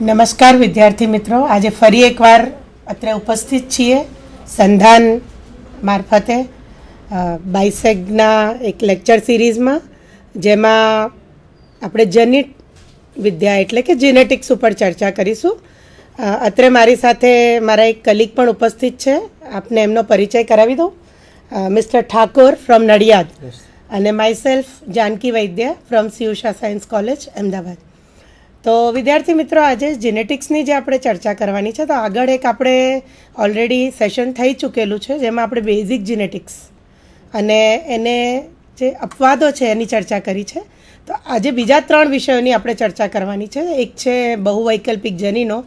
નમસ્કાર વિદ્યાર્થી મિત્રો. આજે ફરી એકવાર અત્રે ઉપસ્થિત છીએ સંધાન મારફતે બાઇસેગના એક લેક્ચર સિરીઝમાં જેમાં આપણે જેનિટ વિદ્યા એટલે કે જીનેટિક્સ ઉપર ચર્ચા કરીશું. અત્રે મારી સાથે મારા એક કલીગ પણ ઉપસ્થિત છે. આપને એમનો પરિચય કરાવી દઉં. મિસ્ટર ઠાકોર ફ્રોમ નડિયાદ અને myself Janaki Vaidya from સિયુષા સાયન્સ કોલેજ અમદાવાદ. તો વિદ્યાર્થી મિત્રો, આજે જીનેટિક્સની જે આપણે ચર્ચા કરવાની છે, તો આગળ એક આપણે ઓલરેડી સેશન થઈ ચૂકેલું છે, જેમાં આપણે બેઝિક જીનેટિક્સ અને એને જે અપવાદો છે એની ચર્ચા કરી છે. તો આજે બીજા ત્રણ વિષયોની આપણે ચર્ચા કરવાની છે. એક છે બહુવૈકલ્પિક જનીનો,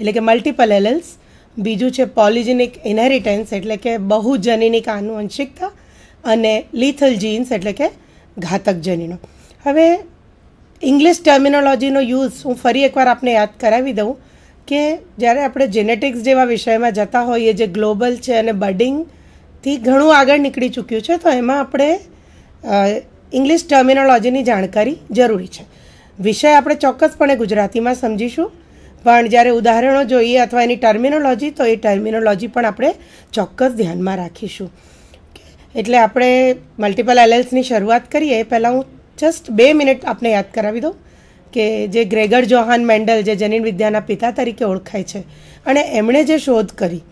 એટલે કે મલ્ટિપલ એલેલ્સ બીજું છે પોલિજેનિક ઇનહેરિટન્સ એટલે કે બહુજનીનિક આનુવંશિકતા. અને લિથલ જીન્સ એટલે કે ઘાતક જનીનો. હવે ઇંગ્લિશ ટર્મિનોલોજીનો યુઝ હું ફરી એકવાર આપને યાદ કરાવી દઉં કે જ્યારે આપણે જેનેટિક્સ જેવા વિષયમાં જતા હોઈએ, જે ગ્લોબલ છે અને બડિંગથી ઘણું આગળ નીકળી ચૂક્યું છે, તો એમાં આપણે ઇંગ્લિશ ટર્મિનોલોજીની જાણકારી જરૂરી છે. વિષય આપણે ચોક્કસપણે ગુજરાતીમાં સમજીશું. પણ જ્યારે ઉદાહરણો જોઈએ અથવા એની ટર્મિનોલોજી તો એ ટર્મિનોલોજી પણ આપણે ચોક્કસ ધ્યાનમાં રાખીશું. એટલે આપણે મલ્ટિપલ એલેલ્સની શરૂઆત કરીએ. એ પહેલાં હું જસ્ટ બે મિનિટ આપને યાદ કરાવી દઉં કે જે ગ્રેગર જોહાન મેન્ડલ, જે જનીન વિદ્યાના પિતા તરીકે ઓળખાય છે. અને એમણે જે શોધ કરી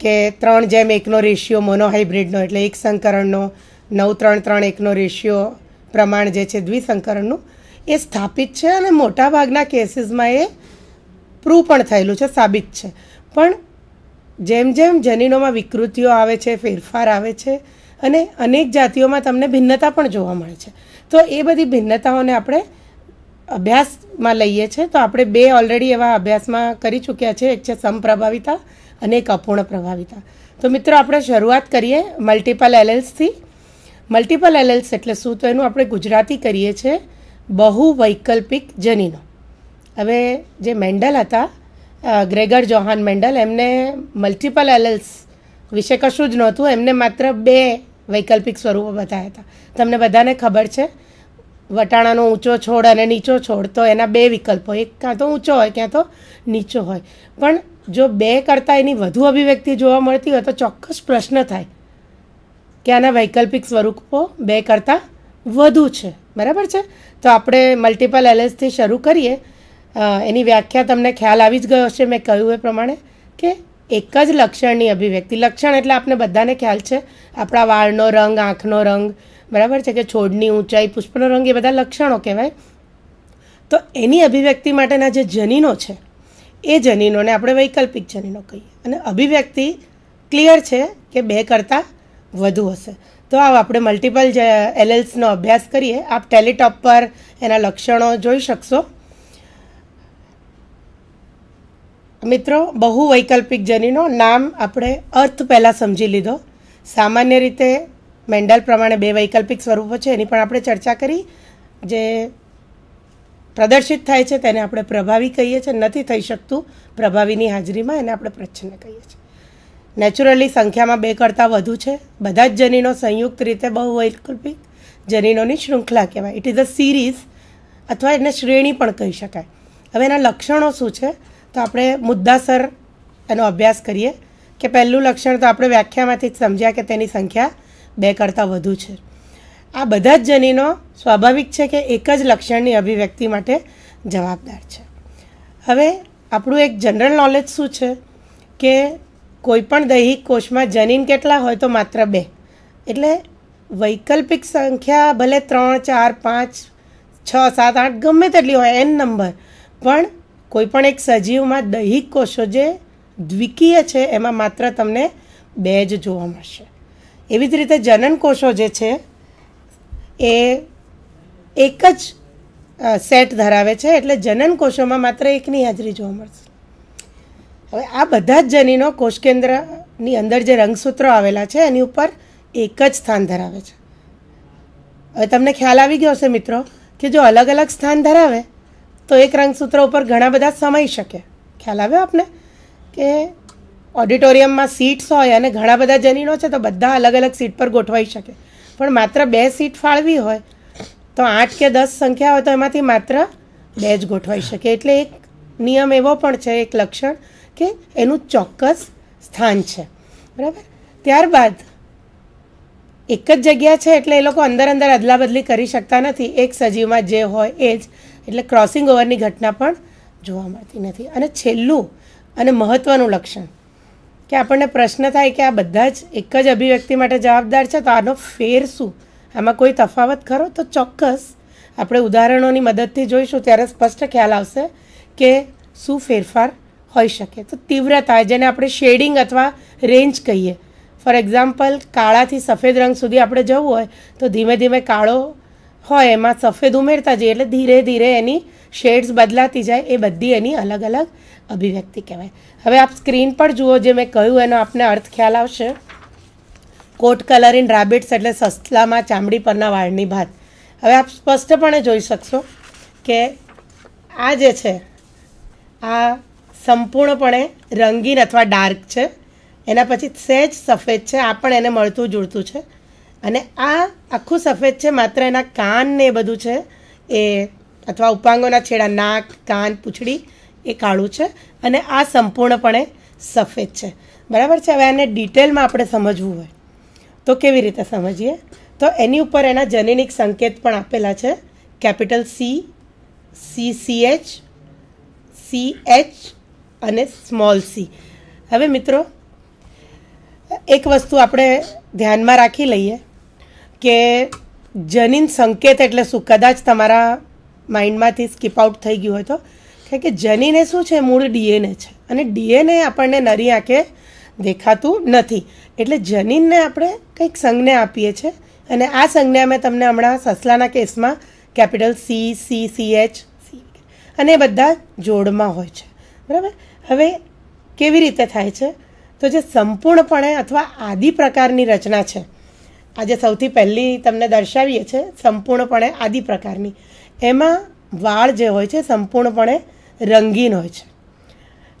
કે ત્રણ જેમ એકનો રેશિયો મોનોહાઇબ્રિડનો, એટલે એક સંકરણનો, નવ ત્રણ ત્રણ એકનો રેશિયો પ્રમાણ જે છે દ્વિસંકરણનું, એ સ્થાપિત છે અને મોટાભાગના કેસીસમાં એ પ્રૂવ પણ થયેલું છે, સાબિત છે. પણ જેમ જેમ જનીનોમાં વિકૃતિઓ આવે છે, ફેરફાર આવે છે અને અનેક જાતિઓમાં તમને ભિન્નતા પણ જોવા મળે છે. તો એ બધી ભિન્નતાઓને આપણે અભ્યાસમાં લઈએ છીએ તો આપણે બે ઓલરેડી એવા અભ્યાસમાં કરી ચૂક્યા છે. એક છે સમપ્રભાવિતા અને એક અપૂર્ણ પ્રભાવિતા તો મિત્રો, આપણે શરૂઆત કરીએ મલ્ટિપલ એલએલ્સથી મલ્ટિપલ એલએલ્સ એટલે શું? તો એનું આપણે ગુજરાતી કરીએ છીએ બહુ વૈકલ્પિક જનીનો. હવે જે મેન્ડલ હતા ગ્રેગર જોહાન મેન્ડલ, એમને મલ્ટિપલ એલએલ્સ વિશે કશું જ નહોતું. એમને માત્ર બે વૈકલ્પિક સ્વરૂપો બતાવ્યા હતા. તમને બધાને ખબર છે, વટાણાનો ઊંચો છોડ અને નીચો છોડ, તો એના બે વિકલ્પો, એક કાં તો ઊંચો હોય, ક્યાં તો નીચો હોય. પણ જો બે કરતાં એની વધુ અભિવ્યક્તિ જોવા મળતી હોય, તો ચોક્કસ પ્રશ્ન થાય કે આના વૈકલ્પિક સ્વરૂપો બે કરતાં વધુ છે. બરાબર છે? તો આપણે મલ્ટિપલ એલએસથી શરૂ કરીએ. એની વ્યાખ્યા તમને ખ્યાલ આવી જ ગયો હશે, મેં કહ્યું એ પ્રમાણે કે એક જ લક્ષણની અભિવ્યક્તિ. લક્ષણ એટલે આપણે બધાને ખ્યાલ છે. આપણા વાળનો રંગ, આંખનો રંગ, બરાબર છે કે છોડની ઊંચાઈ, પુષ્પનો રંગ, એ બધા લક્ષણો કહેવાય. તો એની અભિવ્યક્તિ માટેના જે જનીનો છે, એ જનીનોને આપણે વૈકલ્પિક જનીનો કહીએ. અને અભિવ્યક્તિ ક્લિયર છે કે બે કરતાં વધુ હશે. તો આવો આપણે મલ્ટિપલ એલએલ્સનો અભ્યાસ કરીએ. આપ ટેલિટોપ પર એના લક્ષણો જોઈ શકશો. મિત્રો બહુ વૈકલ્પિક જનીનો નામ આપણે અર્થ પહેલાં સમજી લીધો. સામાન્ય રીતે મેન્ડલ પ્રમાણે બે વૈકલ્પિક સ્વરૂપો છે, એની પણ આપણે ચર્ચા કરી. જે પ્રદર્શિત થાય છે, તેને આપણે પ્રભાવી કહીએ છીએ. નથી થઈ શકતું પ્રભાવીની હાજરીમાં, એને આપણે પ્રચ્છન્ન કહીએ છીએ. નેચરલી સંખ્યામાં બે કરતાં વધુ છે. બધા જ જનીનો સંયુક્ત રીતે બહુ વૈકલ્પિક જનીનોની શૃંખલા કહેવાય. ઇટ ઇઝ અ સિરીઝ અથવા એને શ્રેણી પણ કહી શકાય. હવે એના લક્ષણો શું છે? તો આપણે મુદ્દાસર એનો અભ્યાસ કરીએ કે પહેલું લક્ષણ તો આપણે વ્યાખ્યામાંથી જ સમજ્યા કે તેની સંખ્યા બે કરતાં વધુ છે. આ બધા જ જનીનો સ્વાભાવિક છે કે એક જ લક્ષણની અભિવ્યક્તિ માટે જવાબદાર છે. હવે આપણું એક જનરલ નોલેજ શું છે કે કોઈપણ દૈહિક કોષમાં જનીન કેટલા હોય તો માત્ર બે. એટલે વૈકલ્પિક સંખ્યા ભલે ત્રણ, ચાર, પાંચ, છ, સાત, આઠ ગમે તેટલી હોય એન નંબર પણ કોઈપણ એક સજીવમાં દૈહિક કોષો જે દ્વિકીય છે, એમાં માત્ર તમને બે જ જોવા મળશે. એવી જ રીતે જનન કોષો જે છે, એ એક જ સેટ ધરાવે છે, એટલે જનન કોષોમાં માત્ર એકની હાજરી જોવા મળશે. હવે આ બધા જ જનીનો કોષ કેન્દ્રની અંદર જે રંગસૂત્રો આવેલા છે, એની ઉપર એક જ સ્થાન ધરાવે છે. હવે તમને ખ્યાલ આવી ગયો હશે મિત્રો, કે જો અલગ અલગ સ્થાન ધરાવે તો એક રંગસૂત્ર ઉપર ઘણા બધા સમાઈ શકે. ખ્યાલ આવ્યો આપને? કે ઓડિટોરિયમમાં સીટ્સ હોય અને ઘણા બધા જનીનો છે તો બધા અલગ અલગ સીટ પર ગોઠવાઈ શકે. પણ માત્ર બે સીટ ફાળવી હોય, તો આઠ કે દસ સંખ્યા હોય તો એમાંથી માત્ર બે જ ગોઠવાઈ શકે. એટલે એક નિયમ એવો પણ છે, એક લક્ષણ, કે એનું ચોક્કસ સ્થાન છે. બરાબર? ત્યારબાદ એક જ જગ્યા છે એટલે એ લોકો અંદર અંદર અદલા બદલી કરી શકતા નથી. એક સજીવમાં જે હોય એ જ એટલે ક્રોસિંગ ઓવરની ઘટના પણ જોવા મળતી નથી. અને છેલ્લું અને મહત્ત્વનું લક્ષણ, કે આપણને પ્રશ્ન થાય કે આ બધા જ એક જ અભિવ્યક્તિ માટે જવાબદાર છે, તો આનો ફેર શું? આમાં કોઈ તફાવત ખરો? તો ચોક્કસ આપણે ઉદાહરણોની મદદથી જોઈશું. ત્યારે સ્પષ્ટ ખ્યાલ આવશે કે શું ફેરફાર હોઈ શકે. તો તીવ્રતા, જેને આપણે શેડિંગ અથવા રેન્જ કહીએ. ફોર એક્ઝામ્પલ કાળાથી સફેદ રંગ સુધી આપણે જવું હોય, તો ધીમે ધીમે કાળો હોય એમાં સફેદ ઉમેરતા જઈએ એટલે ધીરે ધીરે એની શેડ્સ બદલાતી જાય. એ બધી એની અલગ અલગ અભિવ્યક્તિ કહેવાય. હવે આપ સ્ક્રીન પર જુઓ જે મેં કહ્યું, એનો આપને અર્થ ખ્યાલ આવશે. કોટ કલર ઇન રાબિટ્સ એટલે સસલામાં ચામડી પરના વાળની ભાત. હવે આપ સ્પષ્ટપણે જોઈ શકશો કે આ જે છે, આ સંપૂર્ણપણે રંગીન અથવા ડાર્ક છે. એના પછી સહેજ સફેદ છે. આ પણ એને મળતું જુળતું છે. અને આ આખું સફેદ છે, માત્ર એના કાન ને એ બધું છે. એ અથવા ઉપાંગોના છેડા, નાક, કાન, પૂંછડી એ કાળું છે અને આ સંપૂર્ણપણે સફેદ છે. બરાબર છે? હવે આને ડિટેલમાં આપણે સમજવું હોય તો કેવી રીતે સમજીએ? તો એની ઉપર એના જનીનિક સંકેત પણ આપેલા છે. Capital C C C H C H અને સ્મોલ સી હવે મિત્રો, એક વસ્તુ આપણે ધ્યાનમાં રાખી લઈએ. કે જનીન સંકેત એટલે શું? કદાચ તમારા માઇન્ડમાંથી સ્કીપ આઉટ થઈ ગયું હોય તો. કારણ કે જનીન એ શું છે? મૂળ ડીએનએ છે. અને ડીએનએ આપણને નરી આંખે દેખાતું નથી. એટલે જનીનને આપણે કંઈક સંજ્ઞા આપીએ છીએ. અને આ સંજ્ઞા મેં તમને હમણાં સસલાના કેસમાં capital C C C H C અને એ બધા જોડમાં હોય છે. બરાબર? હવે કેવી રીતે થાય છે? તો જે સંપૂર્ણપણે અથવા આદિ પ્રકારની રચના છે આજે સૌથી પહેલી તમને દર્શાવીએ છે સંપૂર્ણપણે આદિ પ્રકારની. એમાં વાળ જે હોય છે સંપૂર્ણપણે રંગીન હોય છે.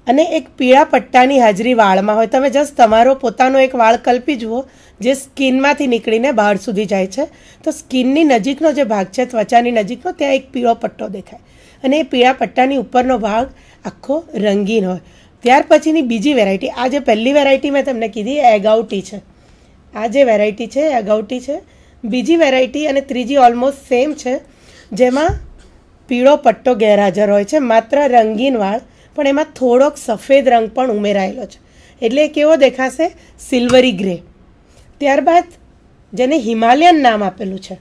અને એક પીળા પટ્ટાની હાજરી વાળમાં હોય. તમે જસ્ટ તમારો પોતાનો એક વાળ કલ્પી જુઓ, જે સ્કિનમાંથી નીકળીને બહાર સુધી જાય છે. તો સ્કિનની નજીકનો જે ભાગ છે, ત્વચાની નજીકનો, ત્યાં એક પીળો પટ્ટો દેખાય. અને એ પીળા પટ્ટાની ઉપરનો ભાગ આખો રંગીન હોય. ત્યાર પછીની બીજી વેરાયટી, આ જે પહેલી વેરાયટી મેં તમને કીધી એગાઉટી છે. આ જે વેરાયટી છે એગાઉટી છે, બીજી વેરાયટી અને ત્રીજી ઓલમોસ્ટ સેમ છે, જેમાં પીળો પટ્ટો ગેરહાજર હોય છે, માત્ર રંગીન વાળ, પણ એમાં થોડોક સફેદ રંગ પણ ઉમેરાયેલો છે. એટલે કેવો દેખાશે સિલ્વરી ગ્રે ત્યારબાદ જેને હિમાલયન નામ આપેલું છે.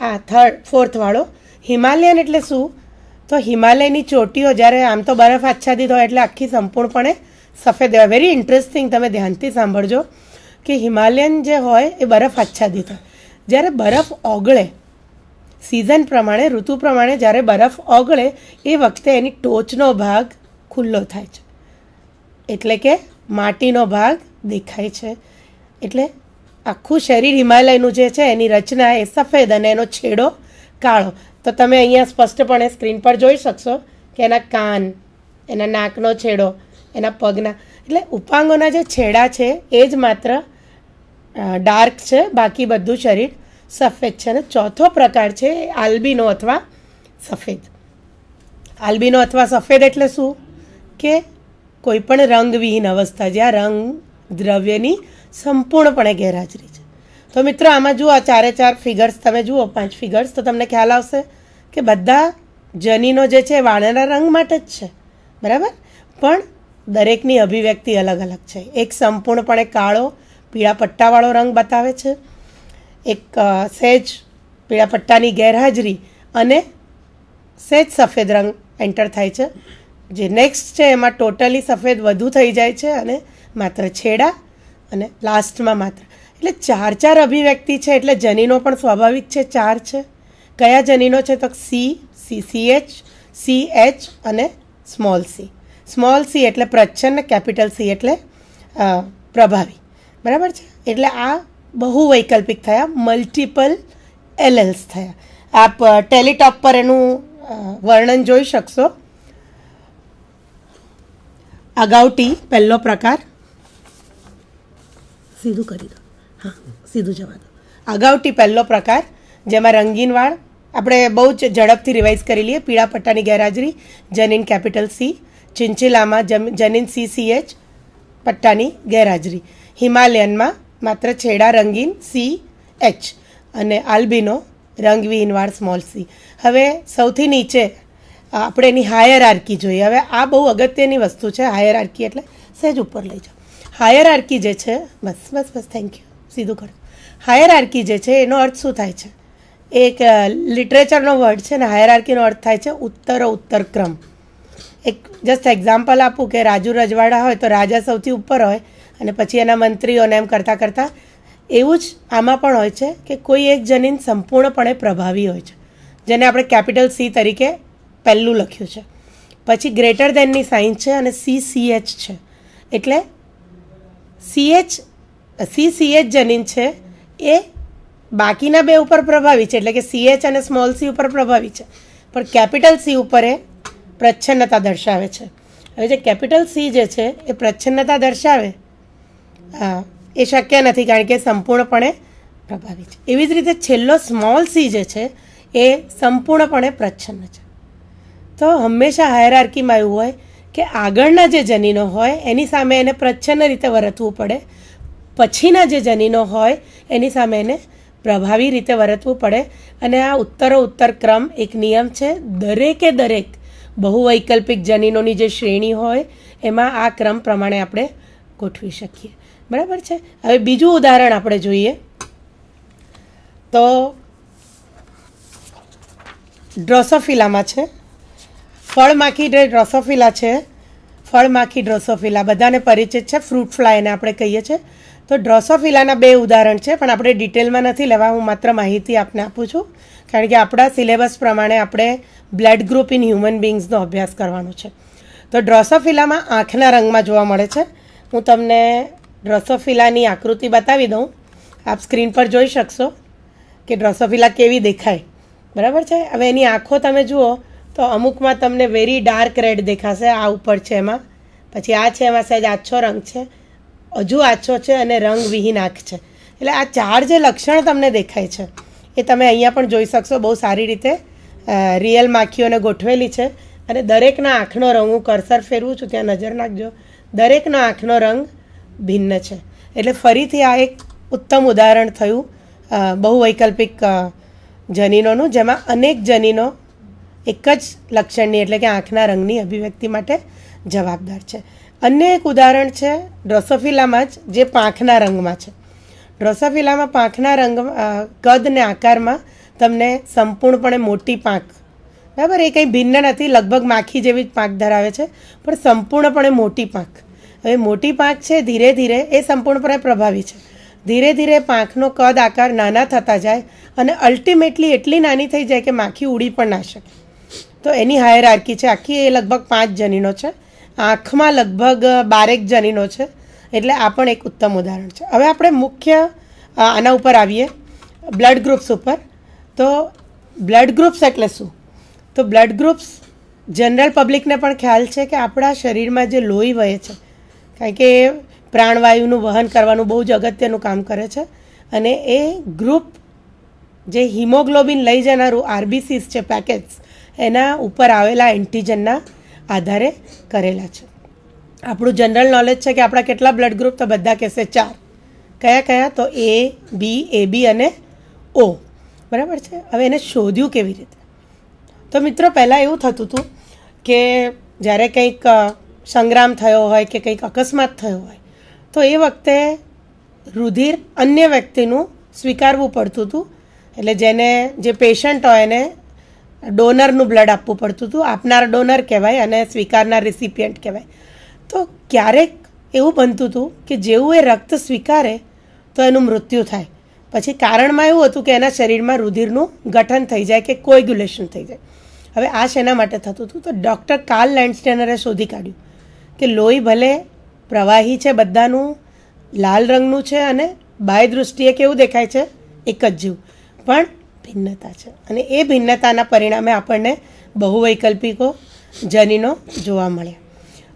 આ થર્ડ ફોર્થ વાળો. હિમાલયન એટલે શું? તો હિમાલયની ચોટીઓ જ્યારે આમ તો બરફ આચ્છાદિત હોય એટલે આખી સંપૂર્ણપણે સફેદ વેરી ઇન્ટરેસ્ટિંગ તમે ધ્યાનથી સાંભળજો. કે હિમાલયન જે હોય એ બરફ આચ્છાદિત હોય. જ્યારે બરફ ઓગળે સિઝન પ્રમાણે, ઋતુ પ્રમાણે જ્યારે બરફ ઓગળે, એ વખતે એની ટોચનો ભાગ ખુલ્લો થાય છે. એટલે કે માટીનો ભાગ દેખાય છે. એટલે આખું શરીર હિમાલયનું જે છે, એની રચના એ સફેદ અને એનો છેડો કાળો. તો તમે અહીંયા સ્પષ્ટપણે સ્ક્રીન પર જોઈ શકશો કે એના કાન, એના નાકનો છેડો, એના પગના. એટલે ઉપાંગોના જે છેડા છે, એ જ માત્ર ડાર્ક છે, બાકી બધું શરીર સફેદ છે. અને ચોથો પ્રકાર છે આલ્બિનો અથવા સફેદ. આલ્બિનો અથવા સફેદ એટલે શું? કે કોઈપણ રંગવિહીન અવસ્થા, જ્યાં રંગ દ્રવ્યની સંપૂર્ણપણે ગેરહાજરી છે. તો મિત્રો, આમાં જુઓ ચારે ચાર ફિગર્સ તમે જુઓ, પાંચ ફિગર્સ તો તમને ખ્યાલ આવશે કે બધા જનીનો જે છે વાણેના રંગ માટે જ છે. બરાબર? પણ દરેકની અભિવ્યક્તિ અલગ અલગ છે. એક સંપૂર્ણપણે કાળો પીળા પટ્ટાવાળો રંગ બતાવે છે. એક સહેજ પીળા પટ્ટાની ગેરહાજરી અને સહેજ સફેદ રંગ એન્ટર થાય છે. જે નેક્સ્ટ છે એમાં ટોટલી સફેદ વધુ થઈ જાય છે અને માત્ર છેડા અને લાસ્ટમાં માત્ર. એટલે ચાર ચાર અભિવ્યક્તિ છે એટલે જનીનો પણ સ્વાભાવિક છે, ચાર છે. કયા જનીનો છે તો C C C H C H અને સ્મોલ સી સ્મોલ સી એટલે પ્રચ્છન્ન કેપિટલ સી એટલે પ્રભાવી. બરાબર છે? એટલે આ બહુ વૈકલ્પિક થયા મલ્ટિપલ એલએલ્સ થયા. આપ ટેલિટોપ પર એનું વર્ણન જોઈ શકશો. અગાઉ ટી, પહેલો પ્રકાર. સીધું કરી દો. હા, સીધું જવા દો. અગાઉ ટી, પહેલો પ્રકાર, જેમાં રંગીન વાળ. આપણે બહુ જ ઝડપથી રિવાઇઝ કરી લઈએ. પીળા પટ્ટાની ગેરહાજરી, જનીન કેપિટલ સી ચિંચિલામાં જનીન સી સી એચ પટ્ટાની ગેરહાજરી. હિમાલયનમાં માત્ર છેડા રંગીન સી, એચ અને આલ્બિનો રંગવિહીનવાળ સ્મોલ સી હવે સૌથી નીચે આપણે એની હાયર આર્કી જોઈએ. હવે આ બહુ અગત્યની વસ્તુ છે હાયર આર્કી એટલે સહેજ ઉપર લઈ જાઓ. હાયર આર્કી જે છે, બસ બસ બસ થેન્ક યુ સીધું કરો. હાયર આર્કી જે છે, એનો અર્થ શું થાય છે? એક લિટરેચરનો વર્ડ છે ને હાયર આર્કીનો અર્થ થાય છે ઉત્તરો ઉત્તર ક્રમ એક જસ્ટ એક્ઝામ્પલ આપું કે રાજુ રજવાડા હોય તો રાજા સૌથી ઉપર હોય અને પછી એના મંત્રીઓને એમ કરતાં કરતાં એવું જ આમાં પણ હોય છે કે કોઈ એક જનીન સંપૂર્ણપણે પ્રભાવી હોય છે. જેને આપણે કેપિટલ સી તરીકે પહેલું લખ્યું છે. પછી ગ્રેટર દેનની સાઇન છે અને સી સી એચ છે. એટલે સીએચ સી સી એચ જનીન છે એ બાકીના બે ઉપર પ્રભાવી છે. એટલે કે સીએચ અને સ્મોલ સી ઉપર પ્રભાવી છે. પણ કેપિટલ સી ઉપર એ પ્રચ્છન્નતા દર્શાવે છે. હવે જે કેપિટલ સી જે છે એ પ્રચ્છન્નતા દર્શાવે એ શક્ય નથી કારણ કે સંપૂર્ણપણે પ્રભાવી છે. એવી જ રીતે છેલ્લો સ્મોલ સી જે છે, એ સંપૂર્ણપણે પ્રચ્છન્ન છે. તો હંમેશા હાયરાર્કીમાં એવું હોય કે આગળના જે જનીનો હોય, એની સામે એને પ્રચ્છન્ન રીતે વર્તવું પડે. પછીના જે જનીનો હોય, એની સામે એને પ્રભાવી રીતે વર્તવું પડે. અને આ ઉત્તરો ઉત્તર ક્રમ એક નિયમ છે, દરેકે દરેક બહુવૈકલ્પિક જનીનોની જે શ્રેણી હોય, એમાં આ ક્રમ પ્રમાણે આપણે ગોઠવી શકીએ. બરાબર છે? હવે બીજું ઉદાહરણ આપણે જોઈએ. તો ડ્રોસોફિલામાં છે. ફળમાખી ડ્રોસોફિલા છે ફળમાખી ડ્રોસોફિલા, બધાને પરિચિત છે, ફ્રૂટ ફ્લાય એને આપણે કહીએ છીએ. તો ડ્રોસોફિલાના બે ઉદાહરણ છે, પણ આપણે ડિટેલમાં નથી લેવા, હું માત્ર માહિતી આપને આપું છું. કારણ કે આપણા સિલેબસ પ્રમાણે આપણે બ્લડ ગ્રુપ ઇન હ્યુમન બિંગ્સનો અભ્યાસ કરવાનો છે. તો ડ્રોસોફિલામાં આંખના રંગમાં જોવા મળે છે. હું તમને ડ્રોસોફિલાની આકૃતિ બતાવી દઉં. આપ સ્ક્રીન પર જોઈ શકશો કે ડ્રોસોફિલા કેવી દેખાય. બરાબર છે? હવે એની આંખો તમે જુઓ તો અમુકમાં તમને વેરી ડાર્ક રેડ દેખાશે. આ ઉપર છે એમાં. પછી આ છે એમાં સહેજ આછો રંગ છે. હજુ આછો છે અને રંગવિહીન આંખ છે. એટલે આ ચાર જે લક્ષણ તમને દેખાય છે, એ તમે અહીંયા પણ જોઈ શકશો. બહુ સારી રીતે રિયલ માખીઓને ગોઠવેલી છે. અને દરેકના આંખનો રંગ હું કરસર ફેરવું છું. ત્યાં નજર નાખજો. દરેકનો આંખનો રંગ ભિન્ન છે. એટલે ફરીથી આ એક ઉત્તમ ઉદાહરણ થયું બહુવૈકલ્પિક જનીનોનું, જેમાં અનેક જનીનો એક જ લક્ષણની એટલે કે આંખના રંગની અભિવ્યક્તિ માટે જવાબદાર છે. અન્ય એક ઉદાહરણ છે ડ્રોસોફિલામાં જ, જે પાંખના રંગમાં છે. ડ્રોસોફિલામાં પાંખના રંગ કદ ને આકારમાં તમને સંપૂર્ણપણે મોટી પાંખ, બરાબર? એ કંઈ ભિન્ન નથી, લગભગ માખી જેવી જ પાંખ ધરાવે છે, પણ સંપૂર્ણપણે મોટી પાંખ. હવે મોટી પાંખ છે, ધીરે ધીરે એ સંપૂર્ણપણે પ્રભાવી છે. ધીરે ધીરે પાંખનો કદ, આકાર નાના થતા જાય અને અલ્ટિમેટલી એટલી નાની થઈ જાય કે માખી ઉડી પણ ના શકે. તો એની હાયર આર્કી છે. આખી એ લગભગ પાંચ જનીનો છે. આંખમાં લગભગ બારેક જનીનો છે. એટલે આ પણ એક ઉત્તમ ઉદાહરણ છે. હવે આપણે મુખ્ય આના ઉપર આવીએ. બ્લડ ગ્રુપ્સ ઉપર. તો બ્લડ ગ્રુપ્સ એટલે શું? તો બ્લડ ગ્રુપ્સ, જનરલ પબ્લિકને પણ ખ્યાલ છે કે આપણા શરીરમાં જે લોહી વહે છે કારણ કે પ્રાણવાયુનું વહન કરવાનું બહુ જ અગત્યનું કામ કરે છે. અને એ ગ્રુપ જે હિમોગ્લોબિન લઈ જનારું આરબીસીસ છે, પેકેટ્સ, એના ઉપર આવેલા એન્ટીજનના આધારે કરેલા છે. આપણું જનરલ નોલેજ છે કે આપણા કેટલા બ્લડ ગ્રુપ, તો બધા કહેશે ચાર. કયા કયા? તો એ, બી એ, બી અને ઓ. બરાબર છે? હવે એને શોધ્યું કેવી રીતે? તો મિત્રો, પહેલાં એવું થતું હતું કે જ્યારે કંઈક સંગ્રામ થયો હોય કે કંઈક અકસ્માત થયો હોય, તો એ વખતે રુધિર અન્ય વ્યક્તિનું સ્વીકારવું પડતું હતું. એટલે જેને, જે પેશન્ટ હોય એને ડોનરનું બ્લડ આપવું પડતું હતું. આપનાર ડોનર કહેવાય અને સ્વીકારનાર રિસિપિયન્ટ કહેવાય. તો ક્યારેક એવું બનતું હતું કે જેવું એ રક્ત સ્વીકારે તો એનું મૃત્યુ થાય. પછી કારણમાં એવું હતું કે એના શરીરમાં રુધિરનું ગઠન થઈ જાય કે કોઈગ્યુલેશન થઈ જાય. હવે આ શેના માટે થતું હતું? તો ડૉક્ટર કાર્લ લેન્ડસ્ટેનરે શોધી કાઢ્યું. કે લોહી ભલે પ્રવાહી છે બધાનું, લાલ રંગનું છે અને બાય દૃષ્ટિએ કેવું દેખાય છે? એક જ જીવ. પણ ભિન્નતા છે. અને એ ભિન્નતાના પરિણામે આપણને બહુવૈકલ્પિકો, જનીનો જોવા મળે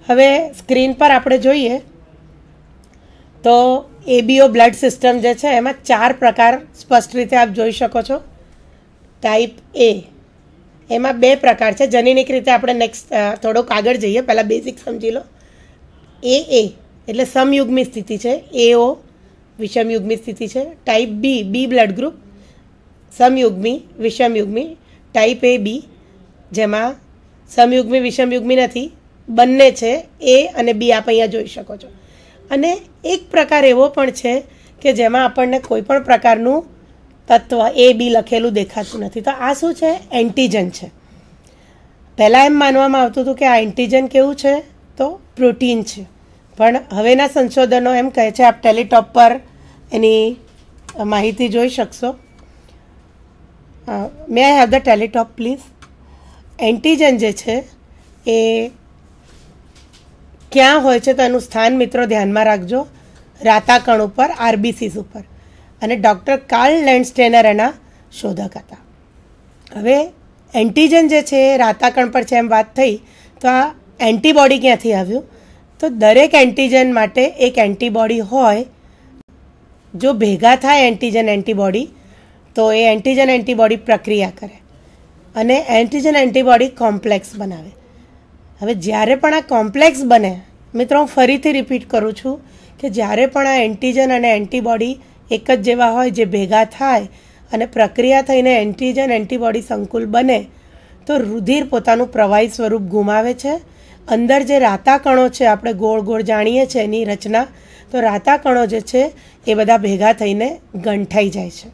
હવે સ્ક્રીન પર આપણે જોઈએ તો એબીઓ બ્લડ સિસ્ટમ જે છે, એમાં ચાર પ્રકાર સ્પષ્ટ રીતે આપ જોઈ શકો છો. ટાઈપ એ એમાં બે પ્રકાર છે. જનીનિક રીતે આપણે નેક્સ્ટ થોડોક આગળ જઈએ. પહેલાં બેઝિક સમજી લો. એ એ એટલે સમયુગ્મી સ્થિતિ છે. એઓ વિષમયુગ્મી સ્થિતિ છે. Type B B blood group સમયુગ્મી, વિષમયુગ્મી. ટાઈપ એ બી જેમાં સમયુગ્મી, વિષમયુગ્મી નથી. બંને છે. એ અને બી આપ અહીંયા જોઈ શકો છો. અને એક પ્રકાર એવો પણ છે કે જેમાં આપણને કોઈ પણ પ્રકારનું તત્વ એ બી લખેલું દેખાતું નથી. તો આ શું છે? એન્ટીજન છે. પહેલાં એમ માનવામાં આવતું હતું કે આ એન્ટીજન કેવું છે? તો પ્રોટીન છે. પણ હવેના સંશોધનો એમ કહે છે, આપ ટેલિટોપ પર એની માહિતી જોઈ શકશો. May I have the teletop please antigen જે છે, એ ક્યાં હોય છે તો એનું સ્થાન મિત્રો ધ્યાનમાં રાખજો. રાતાકણ ઉપર, આરબીસીસ ઉપર. અને ડૉક્ટર કાર્લ લેન્ડસ્ટેનર એના શોધક હતા હવે એન્ટીજન જે છે એ રાતાકણ પર છે એમ વાત થઈ, તો આ એન્ટીબોડી ક્યાંથી આવ્યું? તો દરેક એન્ટીજન માટે એક એન્ટીબોડી હોય, જો ભેગા થાય એન્ટીજન એન્ટીબોડી, તો એ એન્ટીજન એન્ટીબોડી પ્રક્રિયા કરે અને એન્ટીજન એન્ટીબોડી કોમ્પ્લેક્સ બનાવે. હવે જ્યારે પણ આ કોમ્પ્લેક્સ બને, મિત્રો, હું ફરીથી રિપીટ કરું છું કે જ્યારે પણ આ એન્ટીજન અને એન્ટીબોડી એક જ જેવા હોય જે ભેગા થાય અને પ્રક્રિયા થઈને એન્ટીજન એન્ટીબોડી સંકુલ બને, તો રુધિર પોતાનું પ્રવાહી સ્વરૂપ ગુમાવે છે. અંદર જે રાતા કણો છે, આપણે ગોળ ગોળ જાણીએ છીએ એની રચના, તો રાતા કણો જે છે, એ બધા ભેગા થઈને ગંઠાઈ જાય છે.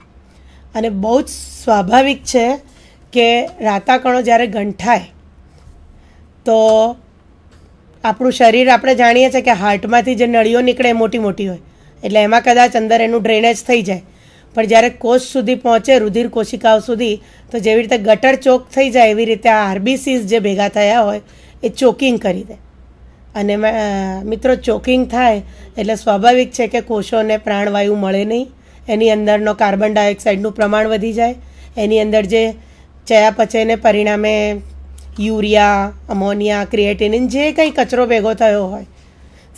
અને બહુ જ સ્વાભાવિક છે કે રાતા કણો જ્યારે ગંઠાય, તો આપણું શરીર, આપણે જાણીએ છીએ કે હાર્ટમાંથી જે નળીઓ નીકળે મોટી મોટી હોય. એટલે એમાં કદાચ અંદર એનું ડ્રેનેજ થઈ જાય. પણ જ્યારે કોષ સુધી પહોંચે, રુધિર કોશિકાઓ સુધી, તો જેવી રીતે ગટર ચોક થઈ જાય, એવી રીતે આ આરબીસીસ જે ભેગા થયા હોય, એ ચોકિંગ કરી દે. અને મિત્રો, ચોકિંગ થાય એટલે સ્વાભાવિક છે કે કોષોને પ્રાણવાયુ મળે નહીં. એની અંદરનો કાર્બન ડાયોક્સાઇડનું પ્રમાણ વધી જાય. એની અંદર જે ચયાપચયને પરિણામે યુરિયા, અમોનિયા, ક્રિએટિનિન, જે કંઈ કચરો ભેગો થયો હોય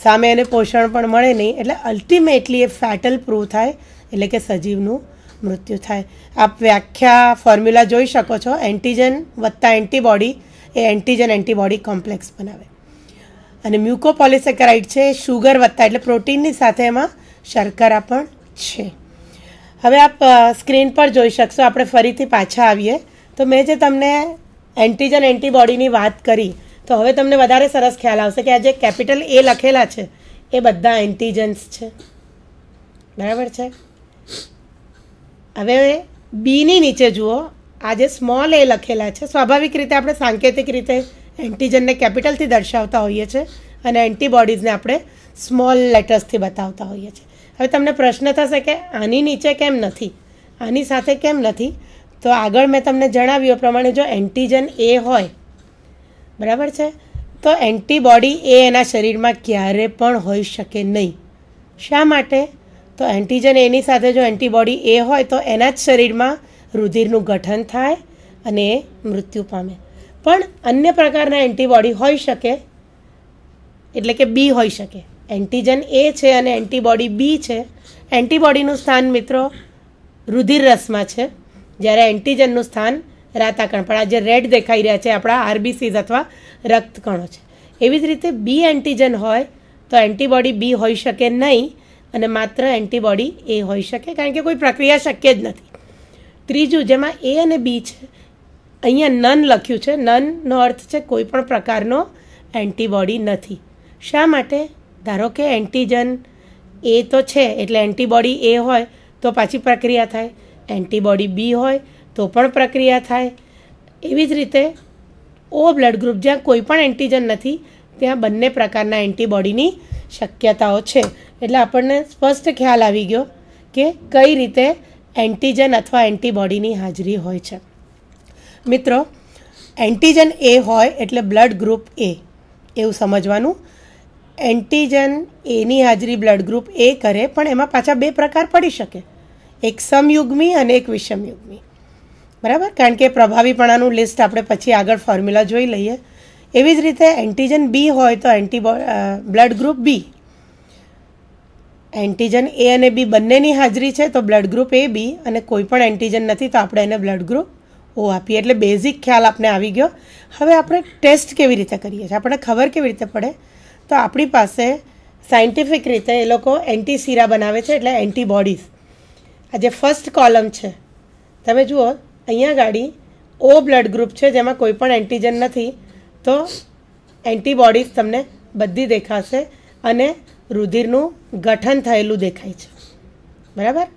સામે એને પોષણ પણ મળે નહીં. એટલે અલ્ટિમેટલી એ ફેટલ પ્રૂવ થાય, એટલે કે સજીવનું મૃત્યુ થાય. આપ વ્યાખ્યા ફોર્મ્યુલા જોઈ શકો છો. એન્ટીજન વત્તા એન્ટીબોડી એ એન્ટીજન એન્ટીબોડી કોમ્પ્લેક્સ બનાવે. અને મ્યુકોપોલિસેકરાઇડ છે શુગર વત્તા, એટલે પ્રોટીનની સાથે એમાં શર્કરા પણ છે. હવે આપ સ્ક્રીન પર જોઈ શકશો. આપણે ફરીથી પાછા આવીએ. તો મેં જે તમને એન્ટીજન એન્ટીબોડીની વાત કરી તો હવે તમને વધારે સરસ ખ્યાલ આવશે કે આ જે કેપિટલ એ લખેલા છે, એ બધા એન્ટીજન્સ છે. બરાબર છે? હવે બીની નીચે જુઓ. આ જે સ્મોલ એ લખેલા છે, સ્વાભાવિક રીતે આપણે સાંકેતિક રીતે એન્ટીજનને કેપિટલથી દર્શાવતા હોઈએ છીએ અને એન્ટીબોડીઝને આપણે સ્મોલ લેટર્સથી બતાવતા હોઈએ છીએ હવે તમને પ્રશ્ન થશે કે આની નીચે કેમ નથી? આની સાથે કેમ નથી? તો આગળ મેં તમને જણાવ્યું પ્રમાણે જો એન્ટીજન એ હોય બરાબર છે? તો એન્ટીબોડી એ એના શરીરમાં ક્યારે પણ હોઈ શકે નહીં. શા માટે? તો એન્ટીજન એની સાથે જો એન્ટીબોડી એ હોય તો એના જ શરીરમાં રુધિરનું ગઠન થાય અને એ મૃત્યુ પામે. પણ અન્ય પ્રકારના એન્ટીબોડી હોઈ શકે, એટલે કે બી હોઈ શકે. એન્ટીજન એ છે અને એન્ટીબોડી બી છે. એન્ટીબોડીનું સ્થાન મિત્રો રુધિર રસમાં છે. જ્યારે એન્ટીજનનું સ્થાન રાતાકણ પણ આ જે રેડ દેખાઈ રહ્યા છે આપણા આરબીસીઝ અથવા રક્તકણો છે. એવી જ રીતે બી એન્ટીજન હોય તો એન્ટીબોડી બી હોઈ શકે નહીં અને માત્ર એન્ટીબોડી એ હોઈ શકે, કારણ કે કોઈ પ્રક્રિયા શક્ય જ નથી. ત્રીજું, જેમાં એ અને બી છે, અહીંયા નન લખ્યું છે. નનનો અર્થ છે કોઈ પણ પ્રકારનો એન્ટીબોડી નથી. શા માટે? ધારો કે એન્ટીજન એ તો છે, એટલે એન્ટીબોડી એ હોય તો પાછી પ્રક્રિયા થાય. એન્ટીબોડી બી હોય તો પણ પ્રક્રિયા થાય. એવી જ રીતે ઓ બ્લડ ગ્રુપ, જ્યાં કોઈ પણ એન્ટીજન નથી, ત્યાં બંને પ્રકારના એન્ટીબોડીની શક્યતાઓ છે. એટલે આપણને સ્પષ્ટ ખ્યાલ આવી ગયો કે કઈ રીતે એન્ટીજન અથવા એન્ટીબોડીની હાજરી હોય છે. મિત્રો, એન્ટીજન એ હોય એટલે બ્લડ ગ્રુપ એ. એવું સમજવાનું. એન્ટીજન એની હાજરી બ્લડ ગ્રુપ એ કરે, પણ એમાં પાછા બે પ્રકાર પડી શકે. એક સમયુગ્મી અને એક વિષમયુગ્મી. બરાબર? કારણ કે પ્રભાવીપણાનું લિસ્ટ આપણે પછી આગળ ફોર્મ્યુલા જોઈ લઈએ. એવી જ રીતે એન્ટીજન બી હોય તો એન્ટીબો blood group B antigen A અને બી બંનેની હાજરી છે તો બ્લડ ગ્રુપ એ બી અને કોઈ પણ એન્ટીજન નથી તો આપણે એને બ્લડ ગ્રુપ ઓ આપીએ. એટલે બેઝિક ખ્યાલ આપણે આવી ગયો. હવે આપણે ટેસ્ટ કેવી રીતે કરીએ છીએ? આપણને ખબર કેવી રીતે પડે? તો આપણી પાસે સાયન્ટિફિક રીતે એ લોકો એન્ટી સીરા બનાવે છે એટલે એન્ટીબોડીઝ આ જે ફર્સ્ટ કોલમ છે, તમે જુઓ અહીંયા ગાડી ઓ બ્લડ ગ્રુપ છે, જેમાં કોઈ પણ એન્ટીજન નથી. તો એન્ટીબોડીઝ તમને બધી દેખાશે અને રુધિરનું ગઠન થયેલું દેખાય છે. બરાબર?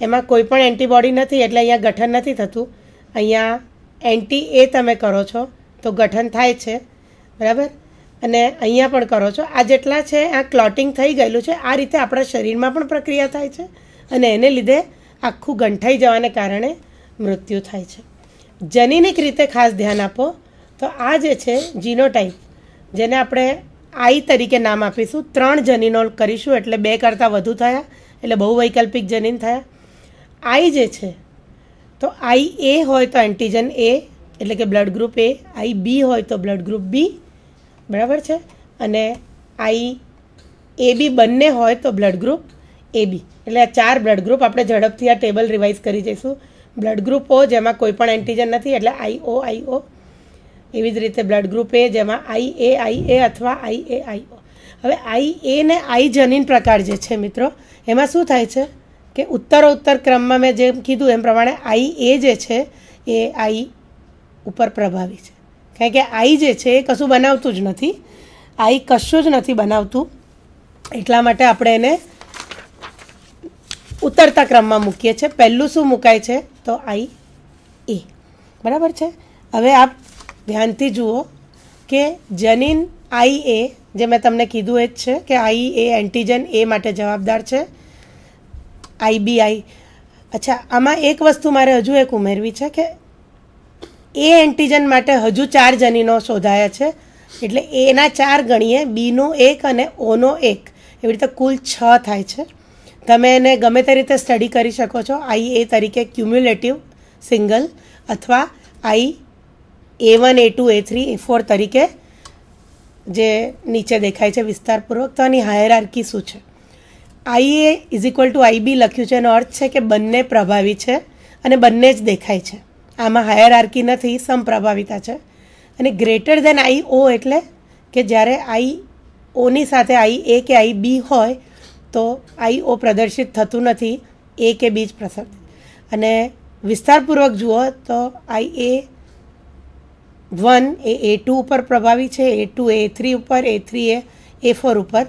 એમાં કોઈ પણ એન્ટીબોડી નથી, એટલે અહીંયા ગઠન નથી થતું. અહીંયા એન્ટી એ તમે કરો છો, તો ગઠન થાય છે. બરાબર? અને અહીંયા પણ કરો છો. આ જેટલા છે, આ ક્લોટિંગ થઈ ગયેલું છે, આ રીતે આપણા શરીરમાં પણ પ્રક્રિયા થાય છે. અને એને લીધે આખું ગંઠાઈ જવાને કારણે મૃત્યુ થાય છે. જનીનિક રીતે ખાસ ધ્યાન આપો, તો આ જે છે જીનોટાઈપ, જેને આપણે આઈ તરીકે નામ આપીશું. ત્રણ જનીનો કરીશું એટલે બે કરતાં વધુ થયા, એટલે બહુ વૈકલ્પિક જનીન થયા. આઈ જે છે, તો આઈ એ હોય તો એન્ટીજન એ, એટલે કે બ્લડ ગ્રુપ એ. આઈ બી હોય તો બ્લડ ગ્રુપ બી. બરાબર છે? અને આઈ એ બી બંને હોય તો બ્લડ ગ્રુપ એ બી. એટલે આ ચાર બ્લડ ગ્રુપ આપણે ઝડપથી આ ટેબલ રિવાઇઝ કરી જઈશું. બ્લડ ગ્રુપ ઓ જેમાં કોઈ પણ એન્ટીજન નથી એટલે આઈ ઓ આઈ ઓ એવી જ રીતે બ્લડ ગ્રુપ એ જેમાં આઈ એ આઈ એ અથવા આઈ એ આઈ ઓ હવે આઈ એ ને આઈ જનીન પ્રકાર જે છે મિત્રો, એમાં શું થાય છે? કે ઉત્તરોત્તર ક્રમમાં મેં જેમ કીધું એમ પ્રમાણે આઈ એ જે છે એ આઈ ઉપર પ્રભાવી છે. કારણ કે આઈ જે છે એ કશું બનાવતું જ નથી. આઈ કશું જ નથી બનાવતું. એટલા માટે આપણે એને ઉતરતા ક્રમમાં મૂકીએ છીએ. પહેલું શું મુકાય છે? તો આઈ એ. બરાબર છે? હવે આપ ધ્યાનથી જુઓ કે જનીન આઈ એ, જે મેં તમને કીધું એ જ છે કે આઈ એ એન્ટીજન એ માટે જવાબદાર છે. આઈબીઆઈ અચ્છા, આમાં એક વસ્તુ મારે હજુ એક ઉમેરવી છે કે એ એન્ટીજન માટે હજુ ચાર જનીનો શોધાયા છે. એટલે એના ચાર ગણીએ, બીનો એક અને ઓનો એક. એવી રીતે કુલ છ થાય છે. તમે એને ગમે તે રીતે સ્ટડી કરી શકો છો. આઈ એ તરીકે ક્યુમ્યુલેટિવ સિંગલ અથવા I A one A two A three A four તરીકે જે નીચે દેખાય છે વિસ્તારપૂર્વક. તો આની હાયરાર્કી શું છે? I A is equal to I B લખ્યું છે એનો અર્થ છે કે બંને પ્રભાવી છે અને બંને જ દેખાય છે. આમાં હાયરાર્કી નથી, સમપ્રભાવિતા છે. અને ગ્રેટર દેન આઈ ઓ એટલે કે જ્યારે આઈ ઓની સાથે આઈ એ કે આઈ બી હોય તો આઈ ઓ પ્રદર્શિત થતું નથી, એ કે બીજ પ્રસંગ અને વિસ્તારપૂર્વક જુઓ તો આઈ A one, A A two ઉપર પ્રભાવી છે, એ ટુ, એ થ્રી ઉપર, એ થ્રી એ એ ફોર ઉપર.